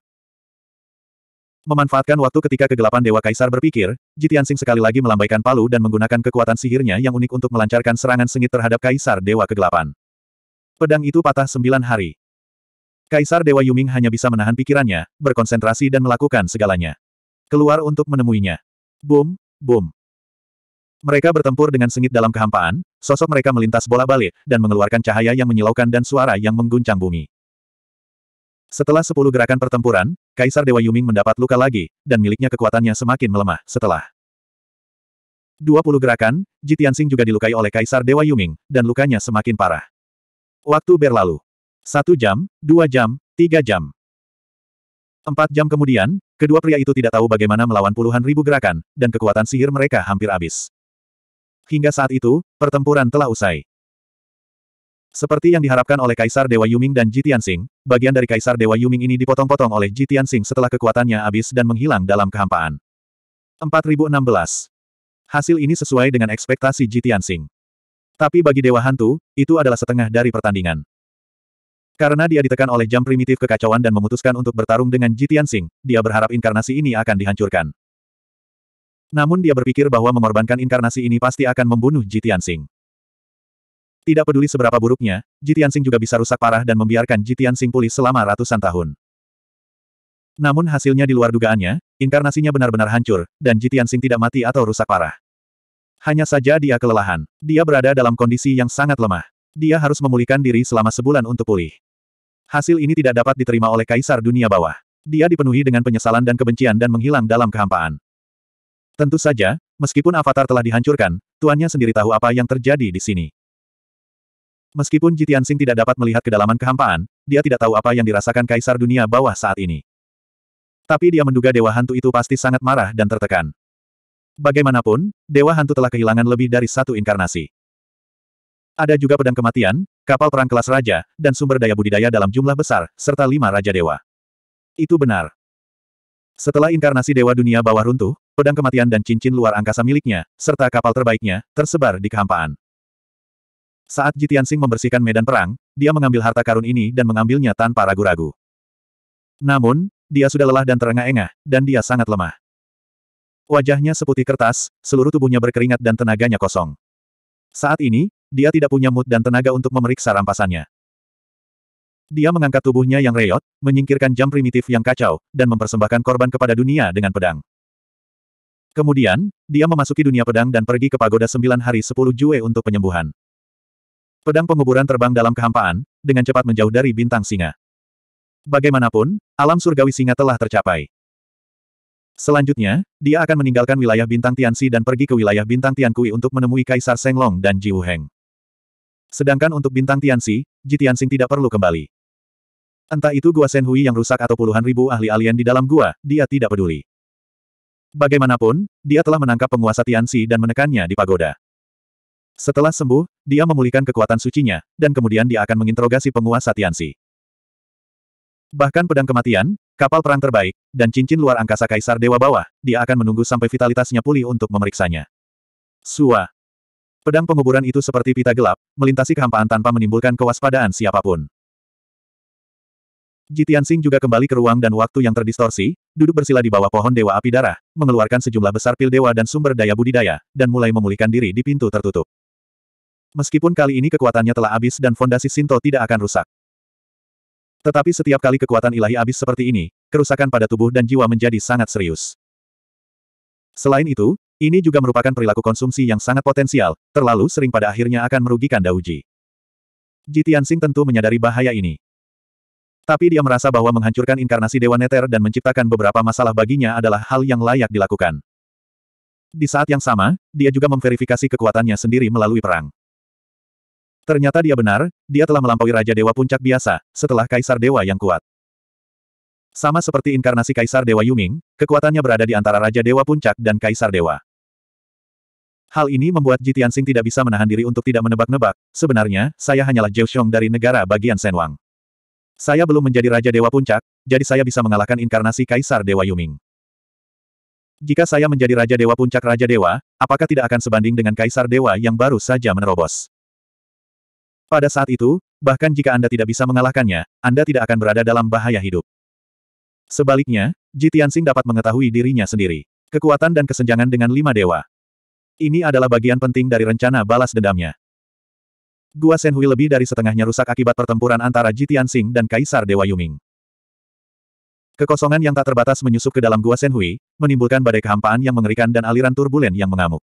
Memanfaatkan waktu ketika kegelapan Dewa Kaisar berpikir, Jitiansing sekali lagi melambaikan palu dan menggunakan kekuatan sihirnya yang unik untuk melancarkan serangan sengit terhadap Kaisar Dewa Kegelapan. Pedang itu patah sembilan hari. Kaisar Dewa Yuming hanya bisa menahan pikirannya, berkonsentrasi dan melakukan segalanya. Keluar untuk menemuinya. Boom, boom. Mereka bertempur dengan sengit dalam kehampaan, sosok mereka melintas bola balik, dan mengeluarkan cahaya yang menyilaukan dan suara yang mengguncang bumi. Setelah sepuluh gerakan pertempuran, Kaisar Dewa Yuming mendapat luka lagi, dan miliknya kekuatannya semakin melemah. Setelah 20 gerakan, Jitiansing juga dilukai oleh Kaisar Dewa Yuming, dan lukanya semakin parah. Waktu berlalu. Satu jam, dua jam, tiga jam. Empat jam kemudian, kedua pria itu tidak tahu bagaimana melawan puluhan ribu gerakan, dan kekuatan sihir mereka hampir habis. Hingga saat itu, pertempuran telah usai. Seperti yang diharapkan oleh Kaisar Dewa Yuming dan Jitiansing, bagian dari Kaisar Dewa Yuming ini dipotong-potong oleh Jitiansing setelah kekuatannya habis dan menghilang dalam kehampaan. 4016 Hasil ini sesuai dengan ekspektasi Jitiansing. Tapi bagi Dewa Hantu, itu adalah setengah dari pertandingan. Karena dia ditekan oleh jam primitif kekacauan dan memutuskan untuk bertarung dengan Jitiansing, dia berharap inkarnasi ini akan dihancurkan. Namun dia berpikir bahwa mengorbankan inkarnasi ini pasti akan membunuh Jitiansing. Tidak peduli seberapa buruknya, Jitiansing juga bisa rusak parah dan membiarkan Jitiansing pulih selama ratusan tahun. Namun hasilnya di luar dugaannya, inkarnasinya benar-benar hancur, dan Jitiansing tidak mati atau rusak parah. Hanya saja dia kelelahan. Dia berada dalam kondisi yang sangat lemah. Dia harus memulihkan diri selama sebulan untuk pulih. Hasil ini tidak dapat diterima oleh Kaisar Dunia Bawah. Dia dipenuhi dengan penyesalan dan kebencian dan menghilang dalam kehampaan. Tentu saja, meskipun avatar telah dihancurkan, tuannya sendiri tahu apa yang terjadi di sini. Meskipun Jitiansing tidak dapat melihat kedalaman kehampaan, dia tidak tahu apa yang dirasakan Kaisar Dunia Bawah saat ini. Tapi dia menduga Dewa Hantu itu pasti sangat marah dan tertekan. Bagaimanapun, Dewa Hantu telah kehilangan lebih dari satu inkarnasi. Ada juga pedang kematian, kapal perang kelas raja, dan sumber daya budidaya dalam jumlah besar, serta lima raja dewa. Itu benar. Setelah inkarnasi Dewa Dunia Bawah runtuh, pedang kematian dan cincin luar angkasa miliknya, serta kapal terbaiknya, tersebar di kehampaan. Saat Jitiansing membersihkan medan perang, dia mengambil harta karun ini dan mengambilnya tanpa ragu-ragu. Namun, dia sudah lelah dan terengah-engah, dan dia sangat lemah. Wajahnya seputih kertas, seluruh tubuhnya berkeringat dan tenaganya kosong. Saat ini, dia tidak punya mood dan tenaga untuk memeriksa rampasannya. Dia mengangkat tubuhnya yang reyot, menyingkirkan jam primitif yang kacau, dan mempersembahkan korban kepada dunia dengan pedang. Kemudian, dia memasuki dunia pedang dan pergi ke pagoda sembilan hari sepuluh Jue untuk penyembuhan. Pedang penguburan terbang dalam kehampaan, dengan cepat menjauh dari bintang singa. Bagaimanapun, alam surgawi singa telah tercapai. Selanjutnya, dia akan meninggalkan wilayah bintang Tianxi dan pergi ke wilayah bintang Tiankui untuk menemui Kaisar Senglong dan Ji Wuheng. Sedangkan untuk bintang Tianxi, Ji Tianxing tidak perlu kembali. Entah itu gua Senhui yang rusak atau puluhan ribu ahli alien di dalam gua, dia tidak peduli. Bagaimanapun, dia telah menangkap penguasa Tianxi dan menekannya di pagoda. Setelah sembuh, dia memulihkan kekuatan sucinya, dan kemudian dia akan menginterogasi penguasa Tianxi. Bahkan pedang kematian, kapal perang terbaik, dan cincin luar angkasa Kaisar Dewa Bawah, dia akan menunggu sampai vitalitasnya pulih untuk memeriksanya. Sua. Pedang penguburan itu seperti pita gelap, melintasi kehampaan tanpa menimbulkan kewaspadaan siapa pun. Jitiansing juga kembali ke ruang dan waktu yang terdistorsi, duduk bersila di bawah pohon Dewa Api Darah, mengeluarkan sejumlah besar pil dewa dan sumber daya budidaya, dan mulai memulihkan diri di pintu tertutup. Meskipun kali ini kekuatannya telah habis dan fondasi Sinto tidak akan rusak. Tetapi setiap kali kekuatan ilahi habis seperti ini, kerusakan pada tubuh dan jiwa menjadi sangat serius. Selain itu, ini juga merupakan perilaku konsumsi yang sangat potensial, terlalu sering pada akhirnya akan merugikan Dauji. Jitiansing tentu menyadari bahaya ini. Tapi dia merasa bahwa menghancurkan inkarnasi Dewa Neter dan menciptakan beberapa masalah baginya adalah hal yang layak dilakukan. Di saat yang sama, dia juga memverifikasi kekuatannya sendiri melalui perang. Ternyata dia benar, dia telah melampaui Raja Dewa Puncak biasa, setelah Kaisar Dewa yang kuat. Sama seperti inkarnasi Kaisar Dewa Yuming, kekuatannya berada di antara Raja Dewa Puncak dan Kaisar Dewa. Hal ini membuat Jitiansing tidak bisa menahan diri untuk tidak menebak-nebak, sebenarnya, saya hanyalah Xiong dari negara bagian Senwang. Saya belum menjadi Raja Dewa Puncak, jadi saya bisa mengalahkan inkarnasi Kaisar Dewa Yuming. Jika saya menjadi Raja Dewa Puncak Raja Dewa, apakah tidak akan sebanding dengan Kaisar Dewa yang baru saja menerobos? Pada saat itu, bahkan jika Anda tidak bisa mengalahkannya, Anda tidak akan berada dalam bahaya hidup. Sebaliknya, Jitiansing dapat mengetahui dirinya sendiri. Kekuatan dan kesenjangan dengan lima dewa. Ini adalah bagian penting dari rencana balas dendamnya. Gua Senhui lebih dari setengahnya rusak akibat pertempuran antara Jitiansing dan Kaisar Dewa Yuming. Kekosongan yang tak terbatas menyusup ke dalam Gua Senhui, menimbulkan badai kehampaan yang mengerikan dan aliran turbulen yang mengamuk.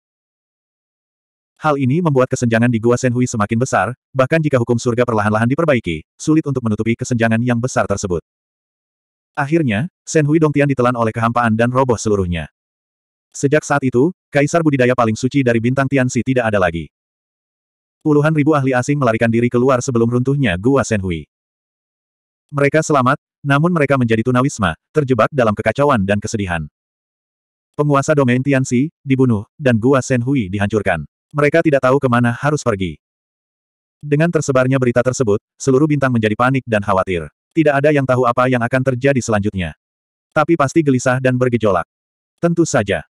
Hal ini membuat kesenjangan di Gua Senhui semakin besar, bahkan jika hukum surga perlahan-lahan diperbaiki, sulit untuk menutupi kesenjangan yang besar tersebut. Akhirnya, Senhui Dongtian ditelan oleh kehampaan dan roboh seluruhnya. Sejak saat itu, kaisar budidaya paling suci dari bintang Tianxi tidak ada lagi. Puluhan ribu ahli asing melarikan diri keluar sebelum runtuhnya Gua Shenhui. Mereka selamat, namun mereka menjadi tunawisma, terjebak dalam kekacauan dan kesedihan. Penguasa domain Tianxi, dibunuh, dan Gua Shenhui dihancurkan. Mereka tidak tahu ke mana harus pergi. Dengan tersebarnya berita tersebut, seluruh bintang menjadi panik dan khawatir. Tidak ada yang tahu apa yang akan terjadi selanjutnya. Tapi pasti gelisah dan bergejolak. Tentu saja.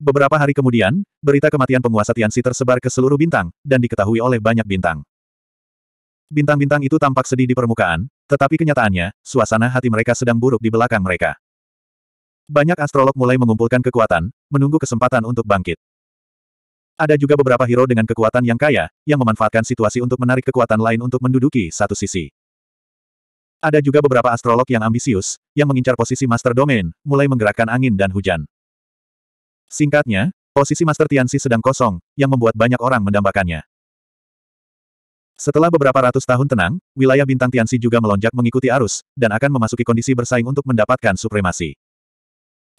Beberapa hari kemudian, berita kematian penguasa Tianxi tersebar ke seluruh bintang, dan diketahui oleh banyak bintang. Bintang-bintang itu tampak sedih di permukaan, tetapi kenyataannya, suasana hati mereka sedang buruk di belakang mereka. Banyak astrolog mulai mengumpulkan kekuatan, menunggu kesempatan untuk bangkit. Ada juga beberapa hero dengan kekuatan yang kaya, yang memanfaatkan situasi untuk menarik kekuatan lain untuk menduduki satu sisi. Ada juga beberapa astrolog yang ambisius, yang mengincar posisi Master Domain, mulai menggerakkan angin dan hujan. Singkatnya, posisi Master Tianxi sedang kosong, yang membuat banyak orang mendambakannya. Setelah beberapa ratus tahun tenang, wilayah bintang Tianxi juga melonjak mengikuti arus, dan akan memasuki kondisi bersaing untuk mendapatkan supremasi.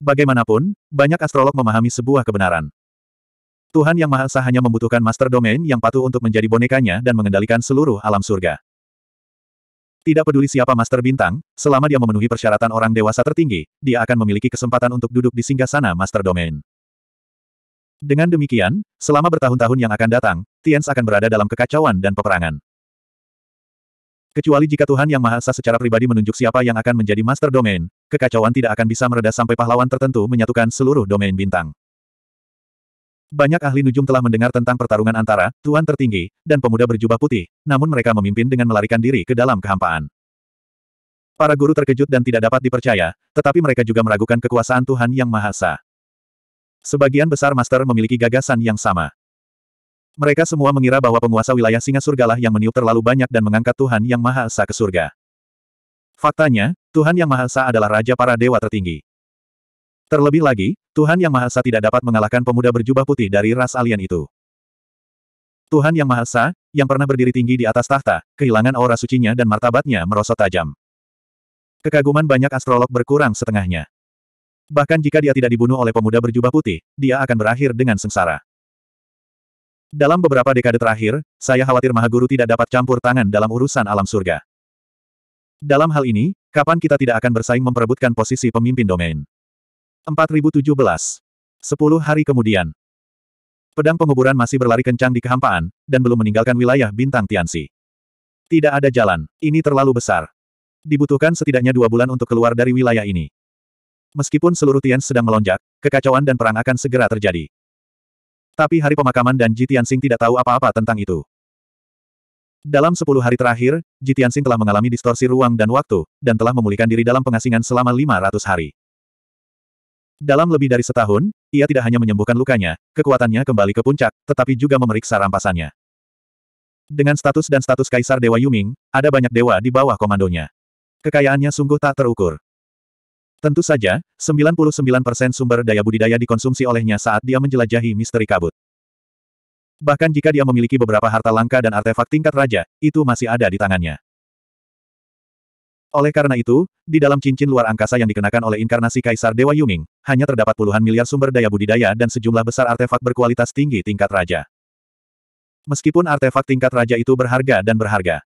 Bagaimanapun, banyak astrolog memahami sebuah kebenaran. Tuhan Yang Maha Esa hanya membutuhkan master domain yang patuh untuk menjadi bonekanya dan mengendalikan seluruh alam surga. Tidak peduli siapa master bintang, selama dia memenuhi persyaratan orang dewasa tertinggi, dia akan memiliki kesempatan untuk duduk di singgasana master domain. Dengan demikian, selama bertahun-tahun yang akan datang, Tiens akan berada dalam kekacauan dan peperangan. Kecuali jika Tuhan Yang Maha Esa secara pribadi menunjuk siapa yang akan menjadi master domain, kekacauan tidak akan bisa mereda sampai pahlawan tertentu menyatukan seluruh domain bintang. Banyak ahli nujum telah mendengar tentang pertarungan antara Tuan tertinggi dan pemuda berjubah putih, namun mereka memimpin dengan melarikan diri ke dalam kehampaan. Para guru terkejut dan tidak dapat dipercaya, tetapi mereka juga meragukan kekuasaan Tuhan Yang Maha Esa. Sebagian besar master memiliki gagasan yang sama. Mereka semua mengira bahwa penguasa wilayah singa surgalah yang meniup terlalu banyak dan mengangkat Tuhan Yang Maha Esa ke surga. Faktanya, Tuhan Yang Maha Esa adalah raja para dewa tertinggi. Terlebih lagi, Tuhan Yang Maha Esa tidak dapat mengalahkan pemuda berjubah putih dari ras alien itu. Tuhan Yang Maha Esa, yang pernah berdiri tinggi di atas tahta, kehilangan aura sucinya dan martabatnya merosot tajam. Kekaguman banyak astrolog berkurang setengahnya. Bahkan jika dia tidak dibunuh oleh pemuda berjubah putih, dia akan berakhir dengan sengsara. Dalam beberapa dekade terakhir, saya khawatir Mahaguru tidak dapat campur tangan dalam urusan alam surga. Dalam hal ini, kapan kita tidak akan bersaing memperebutkan posisi pemimpin domain? 4017. Sepuluh hari kemudian. Pedang penguburan masih berlari kencang di kehampaan, dan belum meninggalkan wilayah bintang Tianxi. Tidak ada jalan, ini terlalu besar. Dibutuhkan setidaknya dua bulan untuk keluar dari wilayah ini. Meskipun seluruh Tian sedang melonjak, kekacauan dan perang akan segera terjadi. Tapi hari pemakaman dan Ji Tianxing tidak tahu apa-apa tentang itu. Dalam sepuluh hari terakhir, Ji Tianxing telah mengalami distorsi ruang dan waktu, dan telah memulihkan diri dalam pengasingan selama 500 hari. Dalam lebih dari setahun, ia tidak hanya menyembuhkan lukanya, kekuatannya kembali ke puncak, tetapi juga memeriksa rampasannya. Dengan status dan status Kaisar Dewa Yuming, ada banyak dewa di bawah komandonya. Kekayaannya sungguh tak terukur. Tentu saja, 99% sumber daya budidaya dikonsumsi olehnya saat dia menjelajahi misteri kabut. Bahkan jika dia memiliki beberapa harta langka dan artefak tingkat raja, itu masih ada di tangannya. Oleh karena itu, di dalam cincin luar angkasa yang dikenakan oleh inkarnasi Kaisar Dewa Yuming, hanya terdapat puluhan miliar sumber daya budidaya dan sejumlah besar artefak berkualitas tinggi tingkat raja. Meskipun artefak tingkat raja itu berharga dan berharga.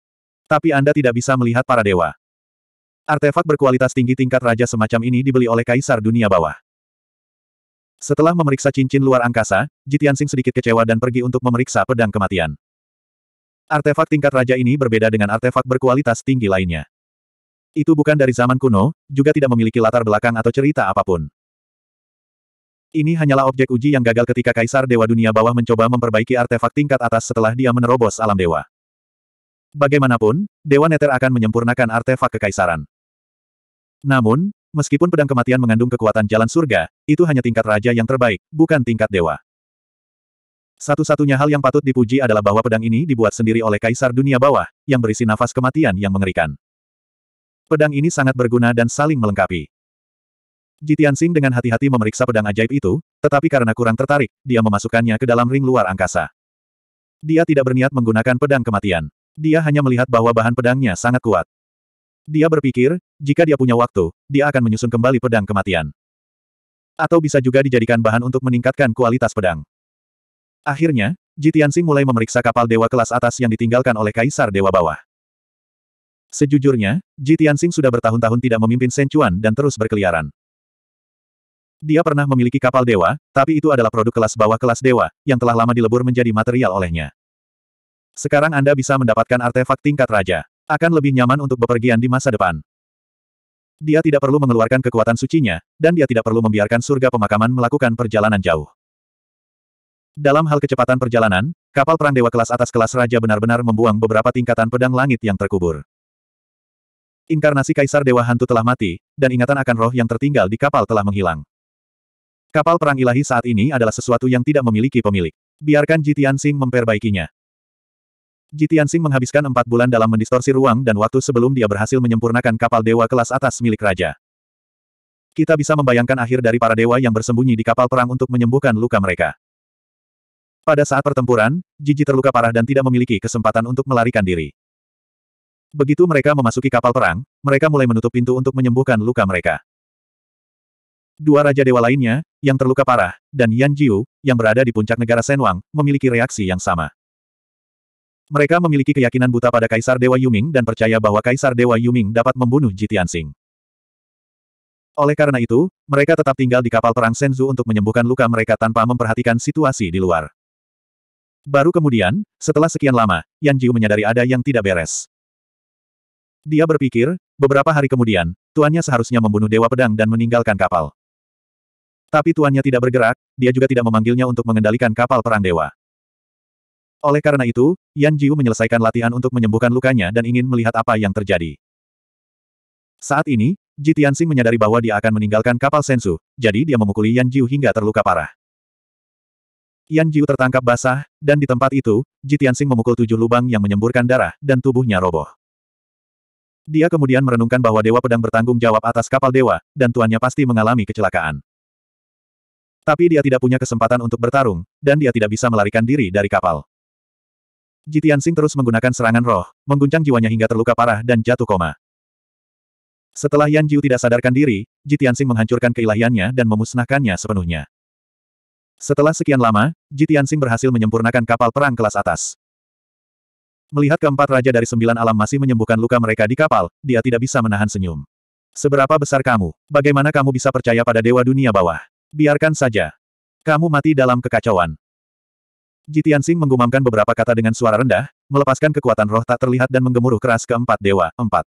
Tapi Anda tidak bisa melihat para dewa. Artefak berkualitas tinggi tingkat raja semacam ini dibeli oleh Kaisar Dunia Bawah. Setelah memeriksa cincin luar angkasa, Jitiansing sedikit kecewa dan pergi untuk memeriksa pedang kematian. Artefak tingkat raja ini berbeda dengan artefak berkualitas tinggi lainnya. Itu bukan dari zaman kuno, juga tidak memiliki latar belakang atau cerita apa pun. Ini hanyalah objek uji yang gagal ketika Kaisar Dewa Dunia Bawah mencoba memperbaiki artefak tingkat atas setelah dia menerobos alam dewa. Bagaimanapun, Dewa Neter akan menyempurnakan artefak kekaisaran. Namun, meskipun pedang kematian mengandung kekuatan jalan surga, itu hanya tingkat raja yang terbaik, bukan tingkat dewa. Satu-satunya hal yang patut dipuji adalah bahwa pedang ini dibuat sendiri oleh Kaisar Dunia Bawah, yang berisi nafas kematian yang mengerikan. Pedang ini sangat berguna dan saling melengkapi. Jitiansing dengan hati-hati memeriksa pedang ajaib itu, tetapi karena kurang tertarik, dia memasukkannya ke dalam ring luar angkasa. Dia tidak berniat menggunakan pedang kematian. Dia hanya melihat bahwa bahan pedangnya sangat kuat. Dia berpikir, jika dia punya waktu, dia akan menyusun kembali pedang kematian. Atau bisa juga dijadikan bahan untuk meningkatkan kualitas pedang. Akhirnya, Jitiansing mulai memeriksa kapal dewa kelas atas yang ditinggalkan oleh Kaisar Dewa Bawah. Sejujurnya, Jitiansing sudah bertahun-tahun tidak memimpin Senchuan dan terus berkeliaran. Dia pernah memiliki kapal dewa, tapi itu adalah produk kelas bawah kelas dewa, yang telah lama dilebur menjadi material olehnya. Sekarang Anda bisa mendapatkan artefak tingkat raja. Akan lebih nyaman untuk bepergian di masa depan. Dia tidak perlu mengeluarkan kekuatan sucinya, dan dia tidak perlu membiarkan surga pemakaman melakukan perjalanan jauh. Dalam hal kecepatan perjalanan, kapal perang dewa kelas atas kelas raja benar-benar membuang beberapa tingkatan pedang langit yang terkubur. Inkarnasi Kaisar Dewa Hantu telah mati, dan ingatan akan roh yang tertinggal di kapal telah menghilang. Kapal perang ilahi saat ini adalah sesuatu yang tidak memiliki pemilik. Biarkan Jitiansing memperbaikinya. Jitiansing menghabiskan empat bulan dalam mendistorsi ruang dan waktu sebelum dia berhasil menyempurnakan kapal dewa kelas atas milik raja. Kita bisa membayangkan akhir dari para dewa yang bersembunyi di kapal perang untuk menyembuhkan luka mereka. Pada saat pertempuran, Jiji terluka parah dan tidak memiliki kesempatan untuk melarikan diri. Begitu mereka memasuki kapal perang, mereka mulai menutup pintu untuk menyembuhkan luka mereka. Dua Raja Dewa lainnya, yang terluka parah, dan Yan Jiu, yang berada di puncak negara Senwang, memiliki reaksi yang sama. Mereka memiliki keyakinan buta pada Kaisar Dewa Yuming dan percaya bahwa Kaisar Dewa Yuming dapat membunuh Jitiansing. Oleh karena itu, mereka tetap tinggal di kapal perang Senzu untuk menyembuhkan luka mereka tanpa memperhatikan situasi di luar. Baru kemudian, setelah sekian lama, Yan Jiu menyadari ada yang tidak beres. Dia berpikir, beberapa hari kemudian, tuannya seharusnya membunuh Dewa Pedang dan meninggalkan kapal. Tapi tuannya tidak bergerak, dia juga tidak memanggilnya untuk mengendalikan kapal perang dewa. Oleh karena itu, Yan Jiu menyelesaikan latihan untuk menyembuhkan lukanya dan ingin melihat apa yang terjadi. Saat ini, Ji Tianxing menyadari bahwa dia akan meninggalkan kapal Sensu, jadi dia memukuli Yan Jiu hingga terluka parah. Yan Jiu tertangkap basah, dan di tempat itu, Ji Tianxing memukul tujuh lubang yang menyemburkan darah, dan tubuhnya roboh. Dia kemudian merenungkan bahwa Dewa Pedang bertanggung jawab atas kapal dewa, dan tuannya pasti mengalami kecelakaan. Tapi dia tidak punya kesempatan untuk bertarung, dan dia tidak bisa melarikan diri dari kapal. Jitiansing terus menggunakan serangan roh, mengguncang jiwanya hingga terluka parah dan jatuh koma. Setelah Yan Jiu tidak sadarkan diri, Jitiansing menghancurkan keilahiannya dan memusnahkannya sepenuhnya. Setelah sekian lama, Jitiansing berhasil menyempurnakan kapal perang kelas atas. Melihat keempat raja dari sembilan alam masih menyembuhkan luka mereka di kapal, dia tidak bisa menahan senyum. Seberapa besar kamu? Bagaimana kamu bisa percaya pada dewa dunia bawah? Biarkan saja. Kamu mati dalam kekacauan. Jitiansing menggumamkan beberapa kata dengan suara rendah, melepaskan kekuatan roh tak terlihat dan menggemuruh keras ke empat dewa, empat.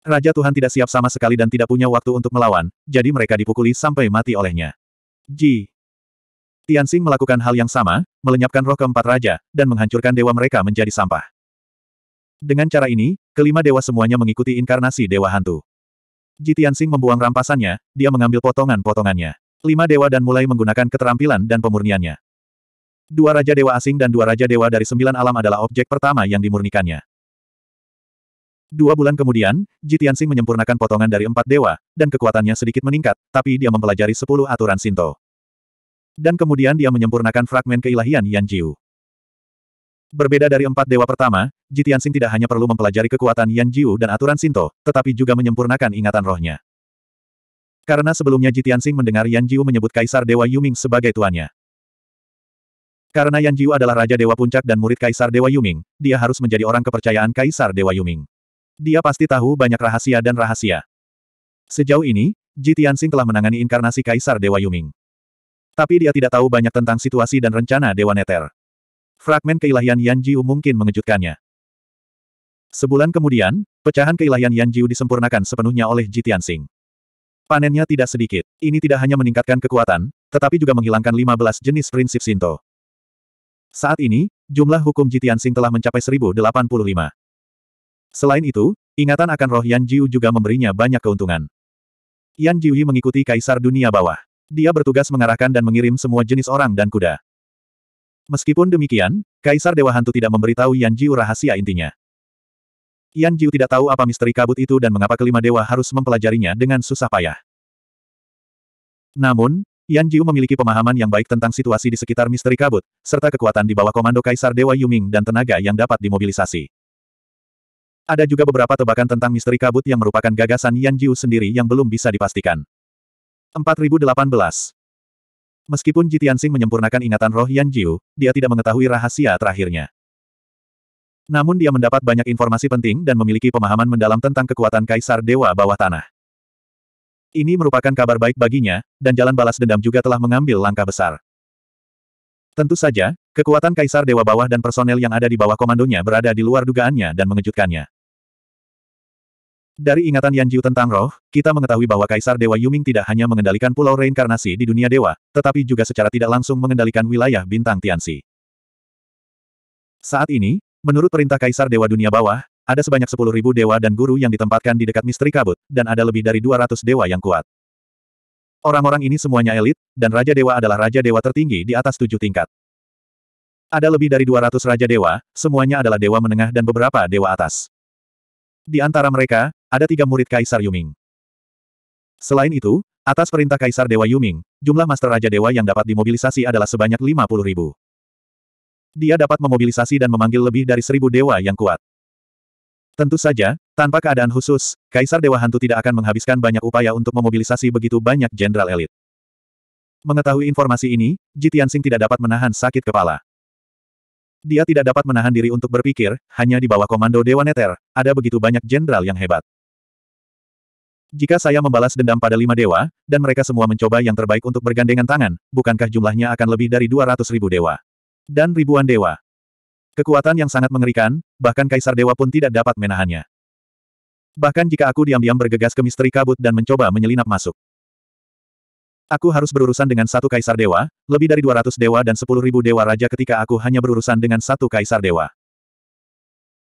Raja Tuhan tidak siap sama sekali dan tidak punya waktu untuk melawan, jadi mereka dipukuli sampai mati olehnya. Ji. Tianxing melakukan hal yang sama, melenyapkan roh keempat raja, dan menghancurkan dewa mereka menjadi sampah. Dengan cara ini, kelima dewa semuanya mengikuti inkarnasi dewa hantu. Ji Tianxing membuang rampasannya, dia mengambil potongan-potongannya. Lima dewa dan mulai menggunakan keterampilan dan pemurniannya. Dua Raja Dewa asing dan dua Raja Dewa dari sembilan alam adalah objek pertama yang dimurnikannya. Dua bulan kemudian, Jitiansing menyempurnakan potongan dari empat dewa, dan kekuatannya sedikit meningkat, tapi dia mempelajari sepuluh aturan Sinto. Dan kemudian dia menyempurnakan fragmen keilahian Yan Jiu. Berbeda dari empat dewa pertama, Jitiansing tidak hanya perlu mempelajari kekuatan Yan Jiu dan aturan Sinto, tetapi juga menyempurnakan ingatan rohnya. Karena sebelumnya Jitiansing mendengar Yan Jiu menyebut Kaisar Dewa Yuming sebagai tuannya. Karena Yan Jiu adalah Raja Dewa Puncak dan murid Kaisar Dewa Yuming, dia harus menjadi orang kepercayaan Kaisar Dewa Yuming. Dia pasti tahu banyak rahasia dan rahasia. Sejauh ini, Ji Tianxing telah menangani inkarnasi Kaisar Dewa Yuming. Tapi dia tidak tahu banyak tentang situasi dan rencana Dewa Neter. Fragmen keilahian Yan Jiu mungkin mengejutkannya. Sebulan kemudian, pecahan keilahian Yan Jiu disempurnakan sepenuhnya oleh Ji Tianxing. Panennya tidak sedikit. Ini tidak hanya meningkatkan kekuatan, tetapi juga menghilangkan 15 jenis prinsip Sinto. Saat ini, jumlah hukum Jitiansing telah mencapai 1085. Selain itu, ingatan akan roh Yan Jiu juga memberinya banyak keuntungan. Yan Jiuhi mengikuti Kaisar Dunia Bawah. Dia bertugas mengarahkan dan mengirim semua jenis orang dan kuda. Meskipun demikian, Kaisar Dewa Hantu tidak memberitahu Yan Jiu rahasia intinya. Yan Jiu tidak tahu apa misteri kabut itu dan mengapa kelima dewa harus mempelajarinya dengan susah payah. Namun, Yan Jiu memiliki pemahaman yang baik tentang situasi di sekitar misteri kabut, serta kekuatan di bawah komando Kaisar Dewa Yuming dan tenaga yang dapat dimobilisasi. Ada juga beberapa tebakan tentang misteri kabut yang merupakan gagasan Yan Jiu sendiri yang belum bisa dipastikan. 4018 Meskipun Jitiansing menyempurnakan ingatan roh Yan Jiu, dia tidak mengetahui rahasia terakhirnya. Namun dia mendapat banyak informasi penting dan memiliki pemahaman mendalam tentang kekuatan Kaisar Dewa Bawah Tanah. Ini merupakan kabar baik baginya, dan jalan balas dendam juga telah mengambil langkah besar. Tentu saja, kekuatan Kaisar Dewa Bawah dan personel yang ada di bawah komandonya berada di luar dugaannya dan mengejutkannya. Dari ingatan Yan Jiu tentang roh, kita mengetahui bahwa Kaisar Dewa Yuming tidak hanya mengendalikan pulau reinkarnasi di dunia dewa, tetapi juga secara tidak langsung mengendalikan wilayah bintang Tianxi. Saat ini, menurut perintah Kaisar Dewa Dunia Bawah, ada sebanyak 10.000 dewa dan guru yang ditempatkan di dekat misteri kabut, dan ada lebih dari 200 dewa yang kuat. Orang-orang ini semuanya elit, dan Raja Dewa adalah Raja Dewa tertinggi di atas tujuh tingkat. Ada lebih dari 200 Raja Dewa, semuanya adalah dewa menengah dan beberapa dewa atas. Di antara mereka, ada tiga murid Kaisar Yuming. Selain itu, atas perintah Kaisar Dewa Yuming, jumlah Master Raja Dewa yang dapat dimobilisasi adalah sebanyak 50 ribu. Dia dapat memobilisasi dan memanggil lebih dari seribu dewa yang kuat. Tentu saja, tanpa keadaan khusus, Kaisar Dewa Hantu tidak akan menghabiskan banyak upaya untuk memobilisasi begitu banyak jenderal elit. Mengetahui informasi ini, Jitiansing tidak dapat menahan sakit kepala. Dia tidak dapat menahan diri untuk berpikir, hanya di bawah komando Dewa Neter, ada begitu banyak jenderal yang hebat. Jika saya membalas dendam pada lima dewa, dan mereka semua mencoba yang terbaik untuk bergandengan tangan, bukankah jumlahnya akan lebih dari 200 ribu dewa? Dan ribuan dewa. Kekuatan yang sangat mengerikan, bahkan Kaisar Dewa pun tidak dapat menahannya. Bahkan jika aku diam-diam bergegas ke misteri kabut dan mencoba menyelinap masuk. Aku harus berurusan dengan satu Kaisar Dewa, lebih dari 200 dewa dan 10 ribu dewa raja ketika aku hanya berurusan dengan satu Kaisar Dewa.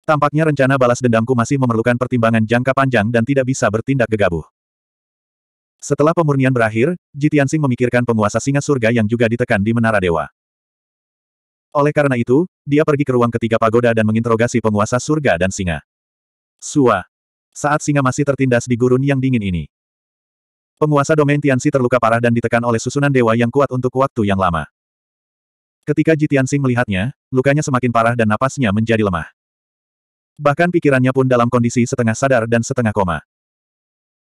Tampaknya rencana balas dendamku masih memerlukan pertimbangan jangka panjang dan tidak bisa bertindak gegabah. Setelah pemurnian berakhir, Jitiansing memikirkan penguasa singa surga yang juga ditekan di Menara Dewa. Oleh karena itu, dia pergi ke ruang ketiga pagoda dan menginterogasi penguasa surga dan singa. Sua. Saat singa masih tertindas di gurun yang dingin ini. Penguasa domain Tianxi terluka parah dan ditekan oleh susunan dewa yang kuat untuk waktu yang lama. Ketika Jitiansing melihatnya, lukanya semakin parah dan napasnya menjadi lemah. Bahkan pikirannya pun dalam kondisi setengah sadar dan setengah koma.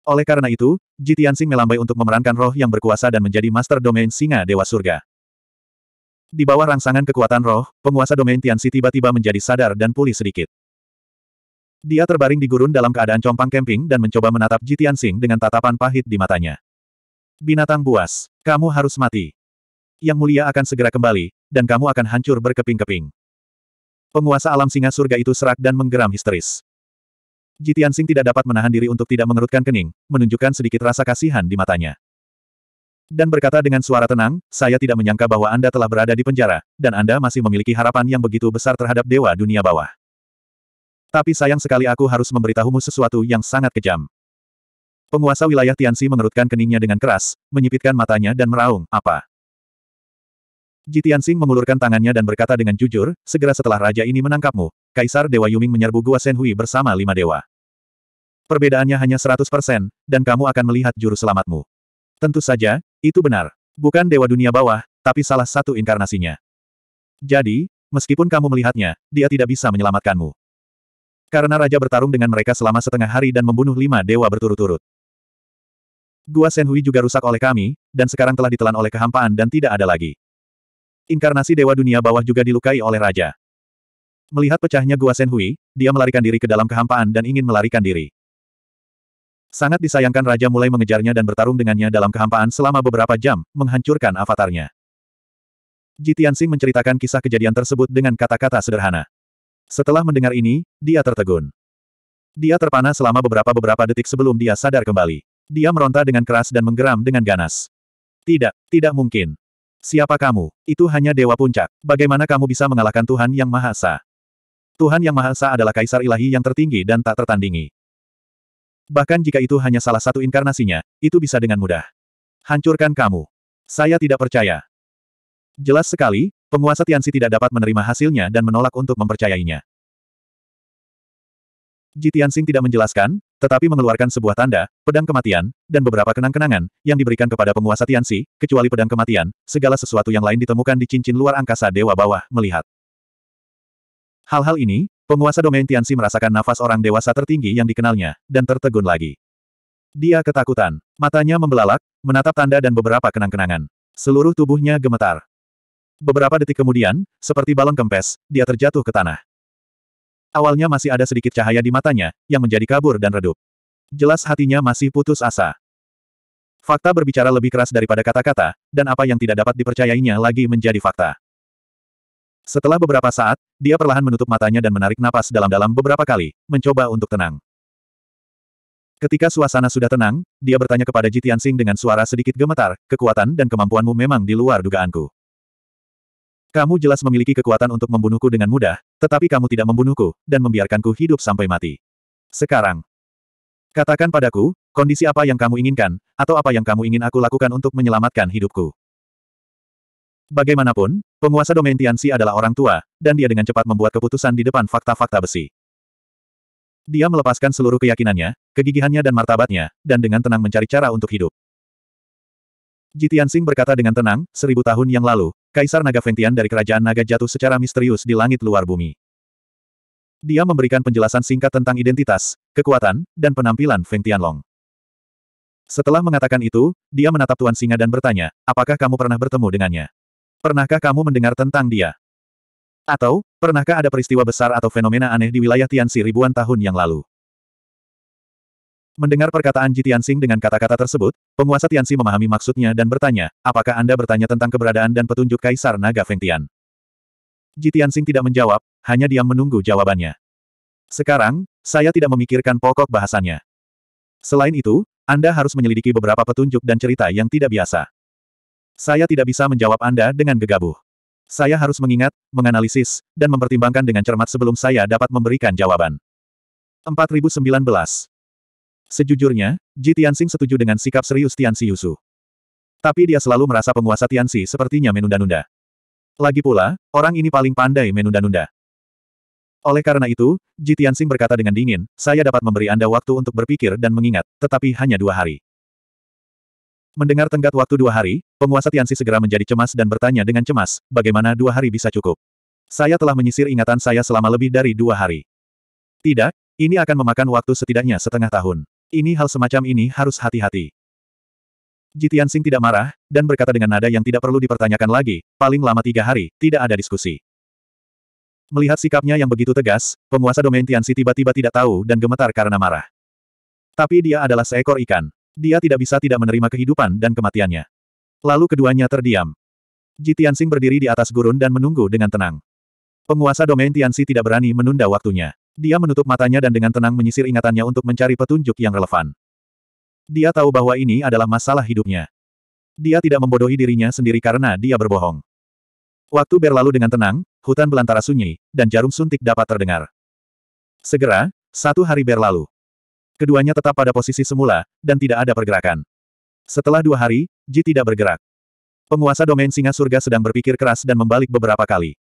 Oleh karena itu, Jitiansing melambai untuk memerankan roh yang berkuasa dan menjadi master domain singa Dewa Surga. Di bawah rangsangan kekuatan roh, penguasa domain Tianxi tiba-tiba menjadi sadar dan pulih sedikit. Dia terbaring di gurun dalam keadaan compang camping dan mencoba menatap Jitiansing dengan tatapan pahit di matanya. Binatang buas, kamu harus mati. Yang mulia akan segera kembali, dan kamu akan hancur berkeping-keping. Penguasa alam singa surga itu serak dan menggeram histeris. Jitiansing tidak dapat menahan diri untuk tidak mengerutkan kening, menunjukkan sedikit rasa kasihan di matanya. Dan berkata dengan suara tenang, saya tidak menyangka bahwa Anda telah berada di penjara, dan Anda masih memiliki harapan yang begitu besar terhadap dewa dunia bawah. Tapi sayang sekali aku harus memberitahumu sesuatu yang sangat kejam. Penguasa wilayah Tianxi mengerutkan keningnya dengan keras, menyipitkan matanya dan meraung, apa? Jitiansing mengulurkan tangannya dan berkata dengan jujur, segera setelah raja ini menangkapmu, Kaisar Dewa Yuming menyerbu Gua Senhui bersama lima dewa. Perbedaannya hanya 100%, dan kamu akan melihat juru selamatmu. Tentu saja, itu benar. Bukan Dewa Dunia Bawah, tapi salah satu inkarnasinya. Jadi, meskipun kamu melihatnya, dia tidak bisa menyelamatkanmu. Karena Raja bertarung dengan mereka selama setengah hari dan membunuh lima dewa berturut-turut. Gua Senhui juga rusak oleh kami, dan sekarang telah ditelan oleh kehampaan dan tidak ada lagi. Inkarnasi Dewa Dunia Bawah juga dilukai oleh Raja. Melihat pecahnya Gua Senhui, dia melarikan diri ke dalam kehampaan dan ingin melarikan diri. Sangat disayangkan Raja mulai mengejarnya dan bertarung dengannya dalam kehampaan selama beberapa jam, menghancurkan avatarnya. Jitiansing menceritakan kisah kejadian tersebut dengan kata-kata sederhana. Setelah mendengar ini, dia tertegun. Dia terpana selama beberapa-beberapa detik sebelum dia sadar kembali. Dia meronta dengan keras dan menggeram dengan ganas. Tidak, tidak mungkin. Siapa kamu? Itu hanya Dewa Puncak. Bagaimana kamu bisa mengalahkan Tuhan Yang Maha Esa? Tuhan Yang Maha Esa adalah Kaisar Ilahi yang tertinggi dan tak tertandingi. Bahkan jika itu hanya salah satu inkarnasinya, itu bisa dengan mudah. Hancurkan kamu. Saya tidak percaya. Jelas sekali, penguasa Tianxi tidak dapat menerima hasilnya dan menolak untuk mempercayainya. Jitiansing tidak menjelaskan, tetapi mengeluarkan sebuah tanda, pedang kematian, dan beberapa kenang-kenangan, yang diberikan kepada penguasa Tianxi, kecuali pedang kematian, segala sesuatu yang lain ditemukan di cincin luar angkasa Dewa Bawah, melihat. Hal-hal ini, penguasa domain Tianxi merasakan nafas orang dewasa tertinggi yang dikenalnya, dan tertegun lagi. Dia ketakutan. Matanya membelalak, menatap tanda dan beberapa kenang-kenangan. Seluruh tubuhnya gemetar. Beberapa detik kemudian, seperti balon kempes, dia terjatuh ke tanah. Awalnya masih ada sedikit cahaya di matanya, yang menjadi kabur dan redup. Jelas hatinya masih putus asa. Fakta berbicara lebih keras daripada kata-kata, dan apa yang tidak dapat dipercayainya lagi menjadi fakta. Setelah beberapa saat, dia perlahan menutup matanya dan menarik napas dalam-dalam beberapa kali, mencoba untuk tenang. Ketika suasana sudah tenang, dia bertanya kepada Jitiansing dengan suara sedikit gemetar, kekuatan dan kemampuanmu memang di luar dugaanku. Kamu jelas memiliki kekuatan untuk membunuhku dengan mudah, tetapi kamu tidak membunuhku, dan membiarkanku hidup sampai mati. Sekarang, katakan padaku, kondisi apa yang kamu inginkan, atau apa yang kamu ingin aku lakukan untuk menyelamatkan hidupku. Bagaimanapun, penguasa domain Tianxi adalah orang tua, dan dia dengan cepat membuat keputusan di depan fakta-fakta besi. Dia melepaskan seluruh keyakinannya, kegigihannya dan martabatnya, dan dengan tenang mencari cara untuk hidup. Jitiansing berkata dengan tenang, seribu tahun yang lalu, Kaisar Naga Fengtian dari Kerajaan Naga jatuh secara misterius di langit luar bumi. Dia memberikan penjelasan singkat tentang identitas, kekuatan, dan penampilan Feng Tianlong. Setelah mengatakan itu, dia menatap Tuan Singa dan bertanya, apakah kamu pernah bertemu dengannya? Pernahkah kamu mendengar tentang dia? Atau, pernahkah ada peristiwa besar atau fenomena aneh di wilayah Tianxi ribuan tahun yang lalu? Mendengar perkataan Ji Tianxing dengan kata-kata tersebut, penguasa Tianxi memahami maksudnya dan bertanya, apakah Anda bertanya tentang keberadaan dan petunjuk Kaisar Naga Fengtian? Ji Tianxing tidak menjawab, hanya diam menunggu jawabannya. Sekarang, saya tidak memikirkan pokok bahasannya. Selain itu, Anda harus menyelidiki beberapa petunjuk dan cerita yang tidak biasa. Saya tidak bisa menjawab Anda dengan gegabah. Saya harus mengingat, menganalisis, dan mempertimbangkan dengan cermat sebelum saya dapat memberikan jawaban. 4019 Sejujurnya, Ji Tianxing setuju dengan sikap serius Tianxi Yusu. Tapi dia selalu merasa penguasa Tianxi sepertinya menunda-nunda. Lagi pula, orang ini paling pandai menunda-nunda. Oleh karena itu, Ji Tianxing berkata dengan dingin, saya dapat memberi Anda waktu untuk berpikir dan mengingat, tetapi hanya dua hari. Mendengar tenggat waktu dua hari, penguasa Tianxi segera menjadi cemas dan bertanya dengan cemas, bagaimana dua hari bisa cukup? Saya telah menyisir ingatan saya selama lebih dari dua hari. Tidak, ini akan memakan waktu setidaknya setengah tahun. Ini hal semacam ini harus hati-hati. Jitian Sing tidak marah, dan berkata dengan nada yang tidak perlu dipertanyakan lagi, paling lama tiga hari, tidak ada diskusi. Melihat sikapnya yang begitu tegas, penguasa domain Tianxi tiba-tiba tidak tahu dan gemetar karena marah. Tapi dia adalah seekor ikan. Dia tidak bisa tidak menerima kehidupan dan kematiannya. Lalu keduanya terdiam. Jitian Sing berdiri di atas gurun dan menunggu dengan tenang. Penguasa domain Tianxi tidak berani menunda waktunya. Dia menutup matanya dan dengan tenang menyisir ingatannya untuk mencari petunjuk yang relevan. Dia tahu bahwa ini adalah masalah hidupnya. Dia tidak membodohi dirinya sendiri karena dia berbohong. Waktu berlalu dengan tenang, hutan belantara sunyi, dan jarum suntik dapat terdengar. Segera, satu hari berlalu. Keduanya tetap pada posisi semula, dan tidak ada pergerakan. Setelah dua hari, Ji tidak bergerak. Penguasa domain singa surga sedang berpikir keras dan membalik beberapa kali.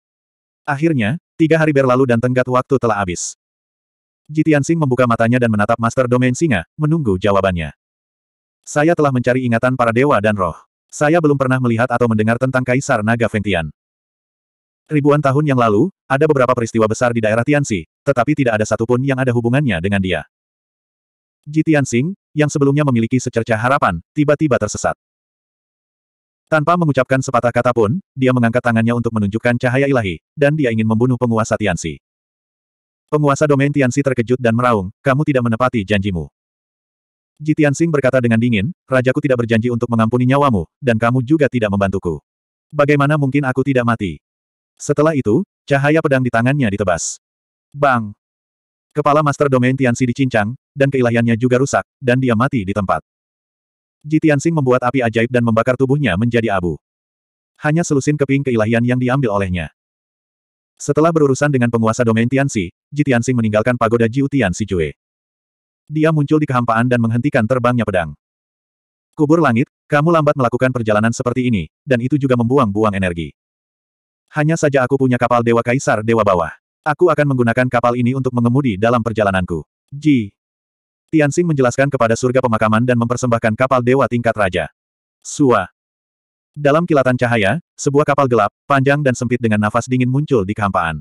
Akhirnya, tiga hari berlalu dan tenggat waktu telah habis. Jitiansing membuka matanya dan menatap Master Domain Singa, menunggu jawabannya. Saya telah mencari ingatan para dewa dan roh. Saya belum pernah melihat atau mendengar tentang Kaisar Naga Fengtian. Ribuan tahun yang lalu, ada beberapa peristiwa besar di daerah Tianxi, tetapi tidak ada satupun yang ada hubungannya dengan dia. Jitiansing, yang sebelumnya memiliki secercah harapan, tiba-tiba tersesat. Tanpa mengucapkan sepatah kata pun, dia mengangkat tangannya untuk menunjukkan cahaya ilahi, dan dia ingin membunuh penguasa Tianxi. Penguasa domain Tianxi terkejut dan meraung, kamu tidak menepati janjimu. Ji Tianxing berkata dengan dingin, Rajaku tidak berjanji untuk mengampuni nyawamu, dan kamu juga tidak membantuku. Bagaimana mungkin aku tidak mati? Setelah itu, cahaya pedang di tangannya ditebas. Bang! Kepala Master Domain Tianxi dicincang, dan keilahiannya juga rusak, dan dia mati di tempat. Ji Tianxing membuat api ajaib dan membakar tubuhnya menjadi abu. Hanya selusin keping keilahian yang diambil olehnya. Setelah berurusan dengan penguasa domain Tianxi, Ji Tianxing meninggalkan pagoda Jiu Tianxi Jue. Dia muncul di kehampaan dan menghentikan terbangnya pedang. Kubur langit, kamu lambat melakukan perjalanan seperti ini, dan itu juga membuang-buang energi. Hanya saja aku punya kapal Dewa Kaisar Dewa Bawah. Aku akan menggunakan kapal ini untuk mengemudi dalam perjalananku. Ji, Tianxing menjelaskan kepada surga pemakaman dan mempersembahkan kapal dewa tingkat raja. Sua. Dalam kilatan cahaya, sebuah kapal gelap, panjang dan sempit dengan nafas dingin muncul di kehampaan.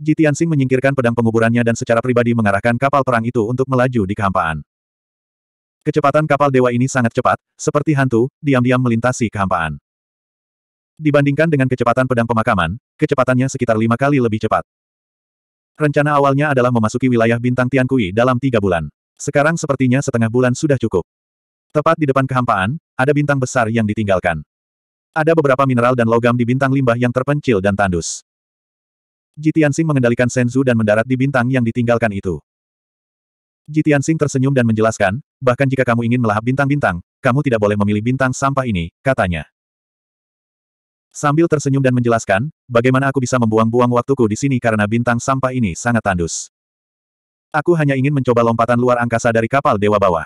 Ji Tianxing menyingkirkan pedang penguburannya dan secara pribadi mengarahkan kapal perang itu untuk melaju di kehampaan. Kecepatan kapal dewa ini sangat cepat, seperti hantu, diam-diam melintasi kehampaan. Dibandingkan dengan kecepatan pedang pemakaman, kecepatannya sekitar lima kali lebih cepat. Rencana awalnya adalah memasuki wilayah bintang Tiankui dalam tiga bulan. Sekarang sepertinya setengah bulan sudah cukup. Tepat di depan kehampaan, ada bintang besar yang ditinggalkan. Ada beberapa mineral dan logam di bintang limbah yang terpencil dan tandus. Jitiansing mengendalikan Senzu dan mendarat di bintang yang ditinggalkan itu. Jitiansing tersenyum dan menjelaskan, bahkan jika kamu ingin melahap bintang-bintang, kamu tidak boleh memilih bintang sampah ini, katanya. Sambil tersenyum dan menjelaskan, bagaimana aku bisa membuang-buang waktuku di sini karena bintang sampah ini sangat tandus. Aku hanya ingin mencoba lompatan luar angkasa dari kapal Dewa Bawah.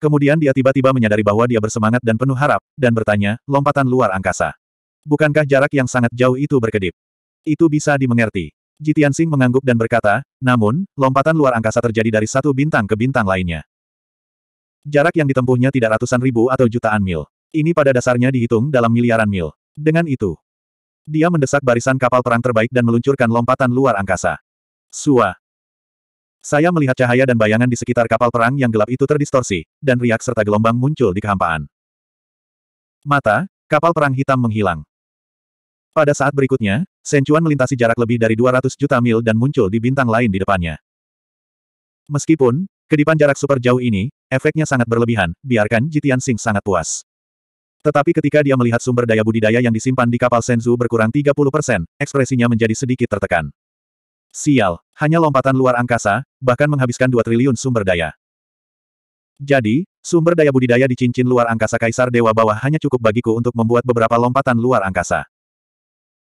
Kemudian dia tiba-tiba menyadari bahwa dia bersemangat dan penuh harap, dan bertanya, lompatan luar angkasa. Bukankah jarak yang sangat jauh itu berkedip? Itu bisa dimengerti. Jitiansing mengangguk dan berkata, namun, lompatan luar angkasa terjadi dari satu bintang ke bintang lainnya. Jarak yang ditempuhnya tidak ratusan ribu atau jutaan mil. Ini pada dasarnya dihitung dalam miliaran mil. Dengan itu, dia mendesak barisan kapal perang terbaik dan meluncurkan lompatan luar angkasa. Sua. Saya melihat cahaya dan bayangan di sekitar kapal perang yang gelap itu terdistorsi, dan riak serta gelombang muncul di kehampaan. Mata, kapal perang hitam menghilang. Pada saat berikutnya, Senchuan melintasi jarak lebih dari 200 juta mil dan muncul di bintang lain di depannya. Meskipun, kedipan jarak super jauh ini, efeknya sangat berlebihan, biarkan Jitian Sing sangat puas. Tetapi ketika dia melihat sumber daya budidaya yang disimpan di kapal Senzu berkurang 30%, ekspresinya menjadi sedikit tertekan. Sial, hanya lompatan luar angkasa, bahkan menghabiskan 2 triliun sumber daya. Jadi, sumber daya budidaya di cincin luar angkasa Kaisar Dewa Bawah hanya cukup bagiku untuk membuat beberapa lompatan luar angkasa.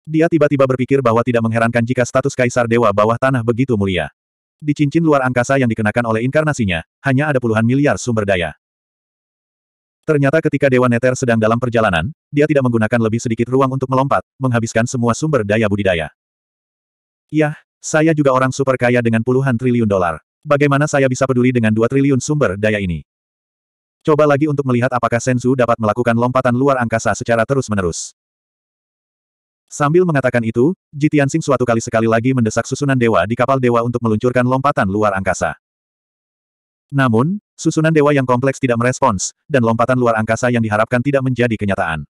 Dia tiba-tiba berpikir bahwa tidak mengherankan jika status Kaisar Dewa bawah tanah begitu mulia. Di cincin luar angkasa yang dikenakan oleh inkarnasinya, hanya ada puluhan miliar sumber daya. Ternyata ketika Dewa Neter sedang dalam perjalanan, dia tidak menggunakan lebih sedikit ruang untuk melompat, menghabiskan semua sumber daya budidaya. Yah, saya juga orang super kaya dengan puluhan triliun dolar. Bagaimana saya bisa peduli dengan dua triliun sumber daya ini? Coba lagi untuk melihat apakah Senzu dapat melakukan lompatan luar angkasa secara terus-menerus. Sambil mengatakan itu, Jitiansing suatu kali sekali lagi mendesak susunan dewa di kapal dewa untuk meluncurkan lompatan luar angkasa. Namun, susunan dewa yang kompleks tidak merespons, dan lompatan luar angkasa yang diharapkan tidak menjadi kenyataan.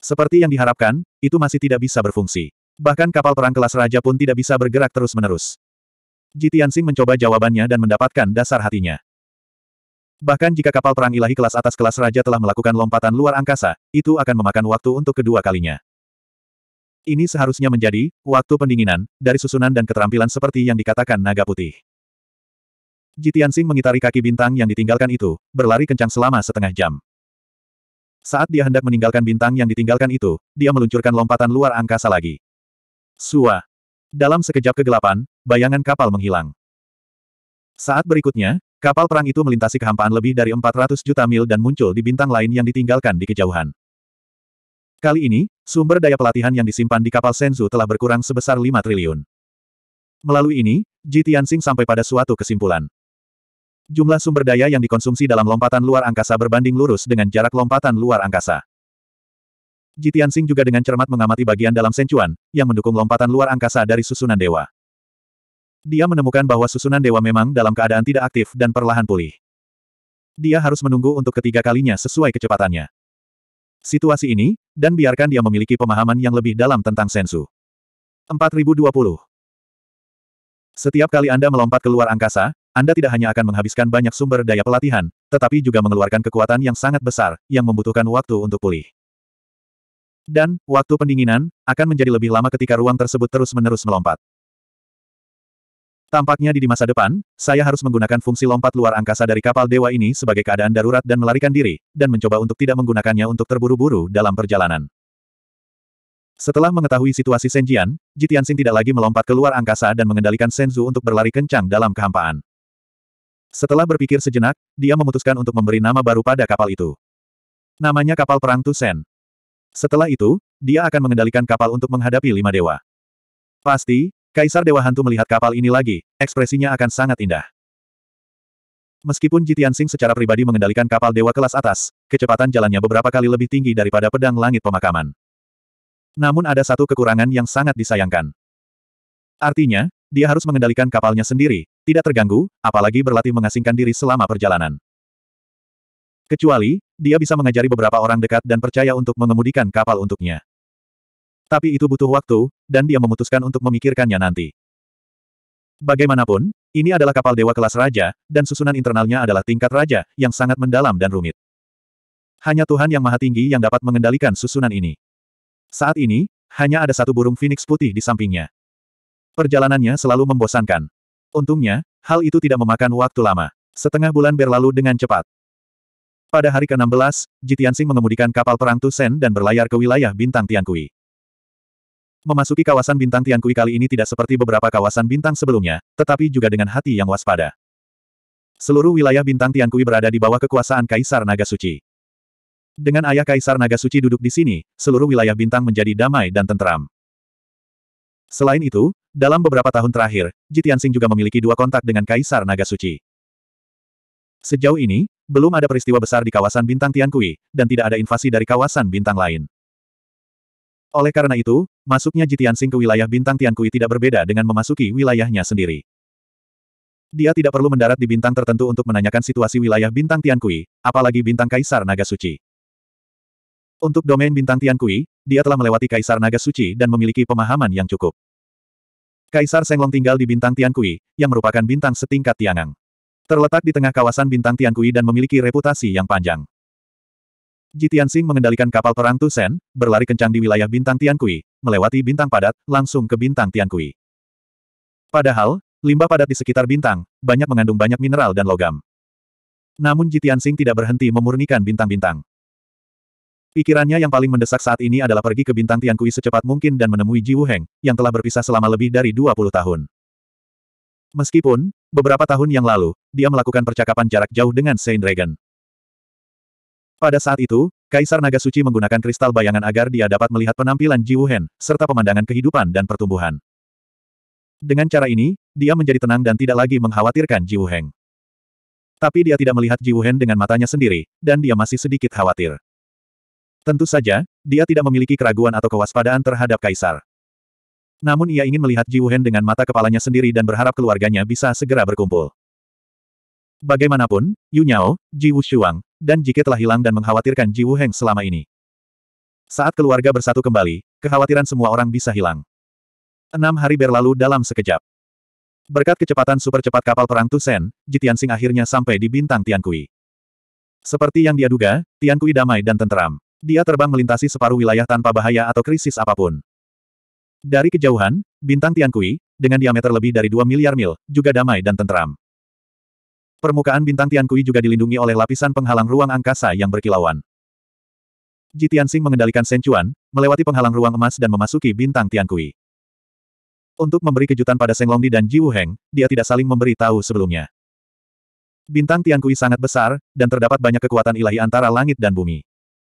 Seperti yang diharapkan, itu masih tidak bisa berfungsi. Bahkan kapal perang kelas raja pun tidak bisa bergerak terus-menerus. Jitiansing mencoba jawabannya dan mendapatkan dasar hatinya. Bahkan jika kapal perang ilahi kelas atas kelas raja telah melakukan lompatan luar angkasa, itu akan memakan waktu untuk kedua kalinya. Ini seharusnya menjadi waktu pendinginan dari susunan dan keterampilan seperti yang dikatakan naga putih. Jitiansing mengitari kaki bintang yang ditinggalkan itu, berlari kencang selama setengah jam. Saat dia hendak meninggalkan bintang yang ditinggalkan itu, dia meluncurkan lompatan luar angkasa lagi. Sua. Dalam sekejap kegelapan, bayangan kapal menghilang. Saat berikutnya, kapal perang itu melintasi kehampaan lebih dari 400 juta mil dan muncul di bintang lain yang ditinggalkan di kejauhan. Kali ini, sumber daya pelatihan yang disimpan di kapal Senzu telah berkurang sebesar 5 triliun. Melalui ini, Ji Tianxing sampai pada suatu kesimpulan. Jumlah sumber daya yang dikonsumsi dalam lompatan luar angkasa berbanding lurus dengan jarak lompatan luar angkasa. Ji Tianxing juga dengan cermat mengamati bagian dalam Senchuan, yang mendukung lompatan luar angkasa dari susunan dewa. Dia menemukan bahwa susunan dewa memang dalam keadaan tidak aktif dan perlahan pulih. Dia harus menunggu untuk ketiga kalinya sesuai kecepatannya situasi ini, dan biarkan dia memiliki pemahaman yang lebih dalam tentang sensu. 4020 Setiap kali Anda melompat ke luar angkasa, Anda tidak hanya akan menghabiskan banyak sumber daya pelatihan, tetapi juga mengeluarkan kekuatan yang sangat besar, yang membutuhkan waktu untuk pulih. Dan, waktu pendinginan, akan menjadi lebih lama ketika ruang tersebut terus-menerus melompat. Tampaknya di di masa depan, saya harus menggunakan fungsi lompat luar angkasa dari kapal dewa ini sebagai keadaan darurat dan melarikan diri, dan mencoba untuk tidak menggunakannya untuk terburu-buru dalam perjalanan. Setelah mengetahui situasi Senjian, Jitiansing tidak lagi melompat keluar angkasa dan mengendalikan Senzu untuk berlari kencang dalam kehampaan. Setelah berpikir sejenak, dia memutuskan untuk memberi nama baru pada kapal itu. Namanya kapal perang Tusen. Setelah itu, dia akan mengendalikan kapal untuk menghadapi lima dewa. Pasti, Kaisar Dewa Hantu melihat kapal ini lagi, ekspresinya akan sangat indah. Meskipun Jitiansing secara pribadi mengendalikan kapal dewa kelas atas, kecepatan jalannya beberapa kali lebih tinggi daripada pedang langit pemakaman. Namun ada satu kekurangan yang sangat disayangkan. Artinya, dia harus mengendalikan kapalnya sendiri, tidak terganggu, apalagi berlatih mengasingkan diri selama perjalanan. Kecuali, dia bisa mengajari beberapa orang dekat dan percaya untuk mengemudikan kapal untuknya. Tapi itu butuh waktu, dan dia memutuskan untuk memikirkannya nanti. Bagaimanapun, ini adalah kapal dewa kelas raja, dan susunan internalnya adalah tingkat raja, yang sangat mendalam dan rumit. Hanya Tuhan yang maha tinggi yang dapat mengendalikan susunan ini. Saat ini, hanya ada satu burung phoenix putih di sampingnya. Perjalanannya selalu membosankan. Untungnya, hal itu tidak memakan waktu lama. Setengah bulan berlalu dengan cepat. Pada hari ke-16, Jitiansing mengemudikan kapal perang Tusen dan berlayar ke wilayah Bintang Tiankui. Memasuki kawasan bintang Tiankui kali ini tidak seperti beberapa kawasan bintang sebelumnya, tetapi juga dengan hati yang waspada. Seluruh wilayah bintang Tiankui berada di bawah kekuasaan Kaisar Naga Suci. Dengan ayah Kaisar Naga Suci duduk di sini, seluruh wilayah bintang menjadi damai dan tentram. Selain itu, dalam beberapa tahun terakhir, Jitiansing juga memiliki dua kontak dengan Kaisar Naga Suci. Sejauh ini, belum ada peristiwa besar di kawasan bintang Tiankui, dan tidak ada invasi dari kawasan bintang lain. Oleh karena itu, masuknya Jitiansing ke wilayah bintang Tiankui tidak berbeda dengan memasuki wilayahnya sendiri. Dia tidak perlu mendarat di bintang tertentu untuk menanyakan situasi wilayah bintang Tiankui, apalagi bintang Kaisar Naga Suci. Untuk domain bintang Tiankui, dia telah melewati Kaisar Naga Suci dan memiliki pemahaman yang cukup. Kaisar Senglong tinggal di bintang Tiankui, yang merupakan bintang setingkat Tiangang. Terletak di tengah kawasan bintang Tiankui dan memiliki reputasi yang panjang. Jitiansing mengendalikan kapal perang Tusen, berlari kencang di wilayah bintang Tiankui, melewati bintang padat, langsung ke bintang Tiankui. Padahal, limbah padat di sekitar bintang, banyak mengandung banyak mineral dan logam. Namun Jitiansing tidak berhenti memurnikan bintang-bintang. Pikirannya yang paling mendesak saat ini adalah pergi ke bintang Tiankui secepat mungkin dan menemui Ji Wuheng, yang telah berpisah selama lebih dari 20 tahun. Meskipun, beberapa tahun yang lalu, dia melakukan percakapan jarak jauh dengan Saint Dragon. Pada saat itu, Kaisar Naga Suci menggunakan kristal bayangan agar dia dapat melihat penampilan Ji Wuhen, serta pemandangan kehidupan dan pertumbuhan. Dengan cara ini, dia menjadi tenang dan tidak lagi mengkhawatirkan Ji Wuheng. Tapi dia tidak melihat Ji Wuhen dengan matanya sendiri, dan dia masih sedikit khawatir. Tentu saja, dia tidak memiliki keraguan atau kewaspadaan terhadap Kaisar. Namun ia ingin melihat Ji Wuhen dengan mata kepalanya sendiri dan berharap keluarganya bisa segera berkumpul. Bagaimanapun, Yu Nyao, Ji Wushuang, dan Jike telah hilang dan mengkhawatirkan Ji Wuheng selama ini. Saat keluarga bersatu kembali, kekhawatiran semua orang bisa hilang. Enam hari berlalu dalam sekejap. Berkat kecepatan super cepat kapal perang Tusen, Jitiansing akhirnya sampai di bintang Tiankui. Seperti yang dia duga, Tiankui damai dan tenteram. Dia terbang melintasi separuh wilayah tanpa bahaya atau krisis apa pun. Dari kejauhan, bintang Tiankui, dengan diameter lebih dari 2 miliar mil, juga damai dan tenteram. Permukaan bintang Tiankui juga dilindungi oleh lapisan penghalang ruang angkasa yang berkilauan. Jitiansing mengendalikan Senchuan, melewati penghalang ruang emas dan memasuki bintang Tiankui. Untuk memberi kejutan pada Seng Longdi dan Ji Wuheng, dia tidak saling memberi tahu sebelumnya. Bintang Tiankui sangat besar, dan terdapat banyak kekuatan ilahi antara langit dan bumi.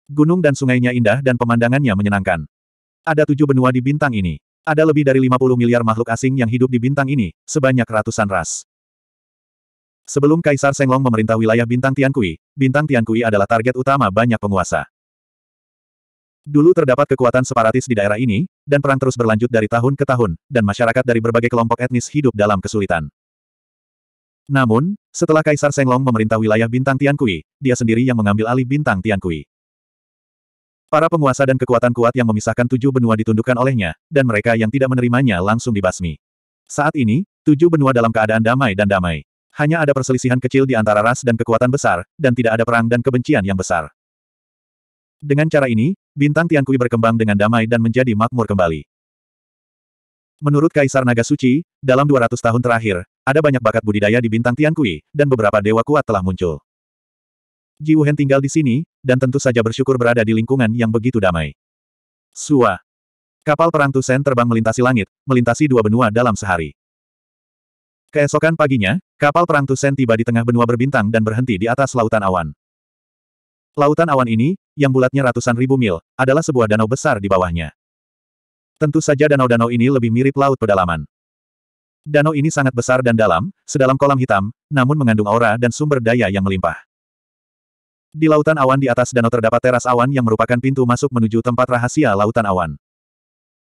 Gunung dan sungainya indah dan pemandangannya menyenangkan. Ada tujuh benua di bintang ini. Ada lebih dari 50 miliar makhluk asing yang hidup di bintang ini, sebanyak ratusan ras. Sebelum Kaisar Senglong memerintah wilayah Bintang Tiankui, Bintang Tiankui adalah target utama banyak penguasa. Dulu terdapat kekuatan separatis di daerah ini, dan perang terus berlanjut dari tahun ke tahun, dan masyarakat dari berbagai kelompok etnis hidup dalam kesulitan. Namun, setelah Kaisar Senglong memerintah wilayah Bintang Tiankui, dia sendiri yang mengambil alih Bintang Tiankui. Para penguasa dan kekuatan kuat yang memisahkan tujuh benua ditundukkan olehnya, dan mereka yang tidak menerimanya langsung dibasmi. Saat ini, tujuh benua dalam keadaan damai dan damai. Hanya ada perselisihan kecil di antara ras dan kekuatan besar, dan tidak ada perang dan kebencian yang besar. Dengan cara ini, bintang Tiankui berkembang dengan damai dan menjadi makmur kembali. Menurut Kaisar Naga Suci, dalam 200 tahun terakhir, ada banyak bakat budidaya di bintang Tiankui, dan beberapa dewa kuat telah muncul. Ji Wuhen tinggal di sini, dan tentu saja bersyukur berada di lingkungan yang begitu damai. Sua. Kapal perang Tusen terbang melintasi langit, melintasi dua benua dalam sehari. Keesokan paginya, kapal perang Tusen tiba di tengah benua berbintang dan berhenti di atas lautan awan. Lautan awan ini, yang bulatnya ratusan ribu mil, adalah sebuah danau besar di bawahnya. Tentu saja danau-danau ini lebih mirip laut pedalaman. Danau ini sangat besar dan dalam, sedalam kolam hitam, namun mengandung aura dan sumber daya yang melimpah. Di lautan awan di atas danau terdapat teras awan yang merupakan pintu masuk menuju tempat rahasia lautan awan.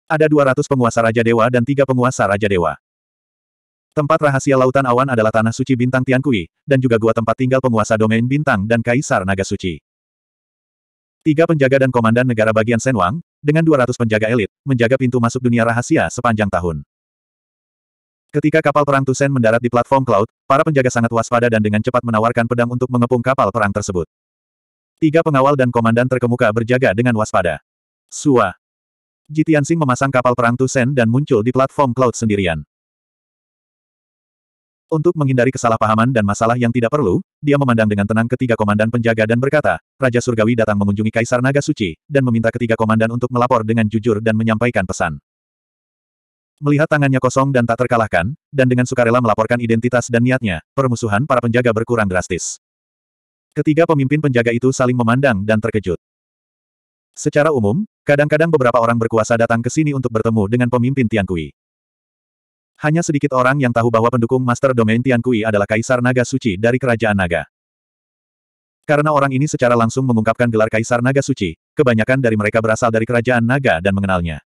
Ada 200 penguasa Raja Dewa dan tiga penguasa Raja Dewa. Tempat rahasia Lautan Awan adalah tanah suci bintang Tiankui, dan juga gua tempat tinggal penguasa domain bintang dan kaisar naga suci. Tiga penjaga dan komandan negara bagian Senwang, dengan 200 penjaga elit, menjaga pintu masuk dunia rahasia sepanjang tahun. Ketika kapal perang Tusen mendarat di platform Cloud, para penjaga sangat waspada dan dengan cepat menawarkan pedang untuk mengepung kapal perang tersebut. Tiga pengawal dan komandan terkemuka berjaga dengan waspada. Sua. Jitiansing memasang kapal perang Tusen dan muncul di platform Cloud sendirian. Untuk menghindari kesalahpahaman dan masalah yang tidak perlu, dia memandang dengan tenang ketiga komandan penjaga dan berkata, Raja Surgawi datang mengunjungi Kaisar Naga Suci, dan meminta ketiga komandan untuk melapor dengan jujur dan menyampaikan pesan. Melihat tangannya kosong dan tak terkalahkan, dan dengan sukarela melaporkan identitas dan niatnya, permusuhan para penjaga berkurang drastis. Ketiga pemimpin penjaga itu saling memandang dan terkejut. Secara umum, kadang-kadang beberapa orang berkuasa datang ke sini untuk bertemu dengan pemimpin Tiankui. Hanya sedikit orang yang tahu bahwa pendukung Master Domain Tian Kui adalah Kaisar Naga Suci dari Kerajaan Naga. Karena orang ini secara langsung mengungkapkan gelar Kaisar Naga Suci, kebanyakan dari mereka berasal dari Kerajaan Naga dan mengenalnya.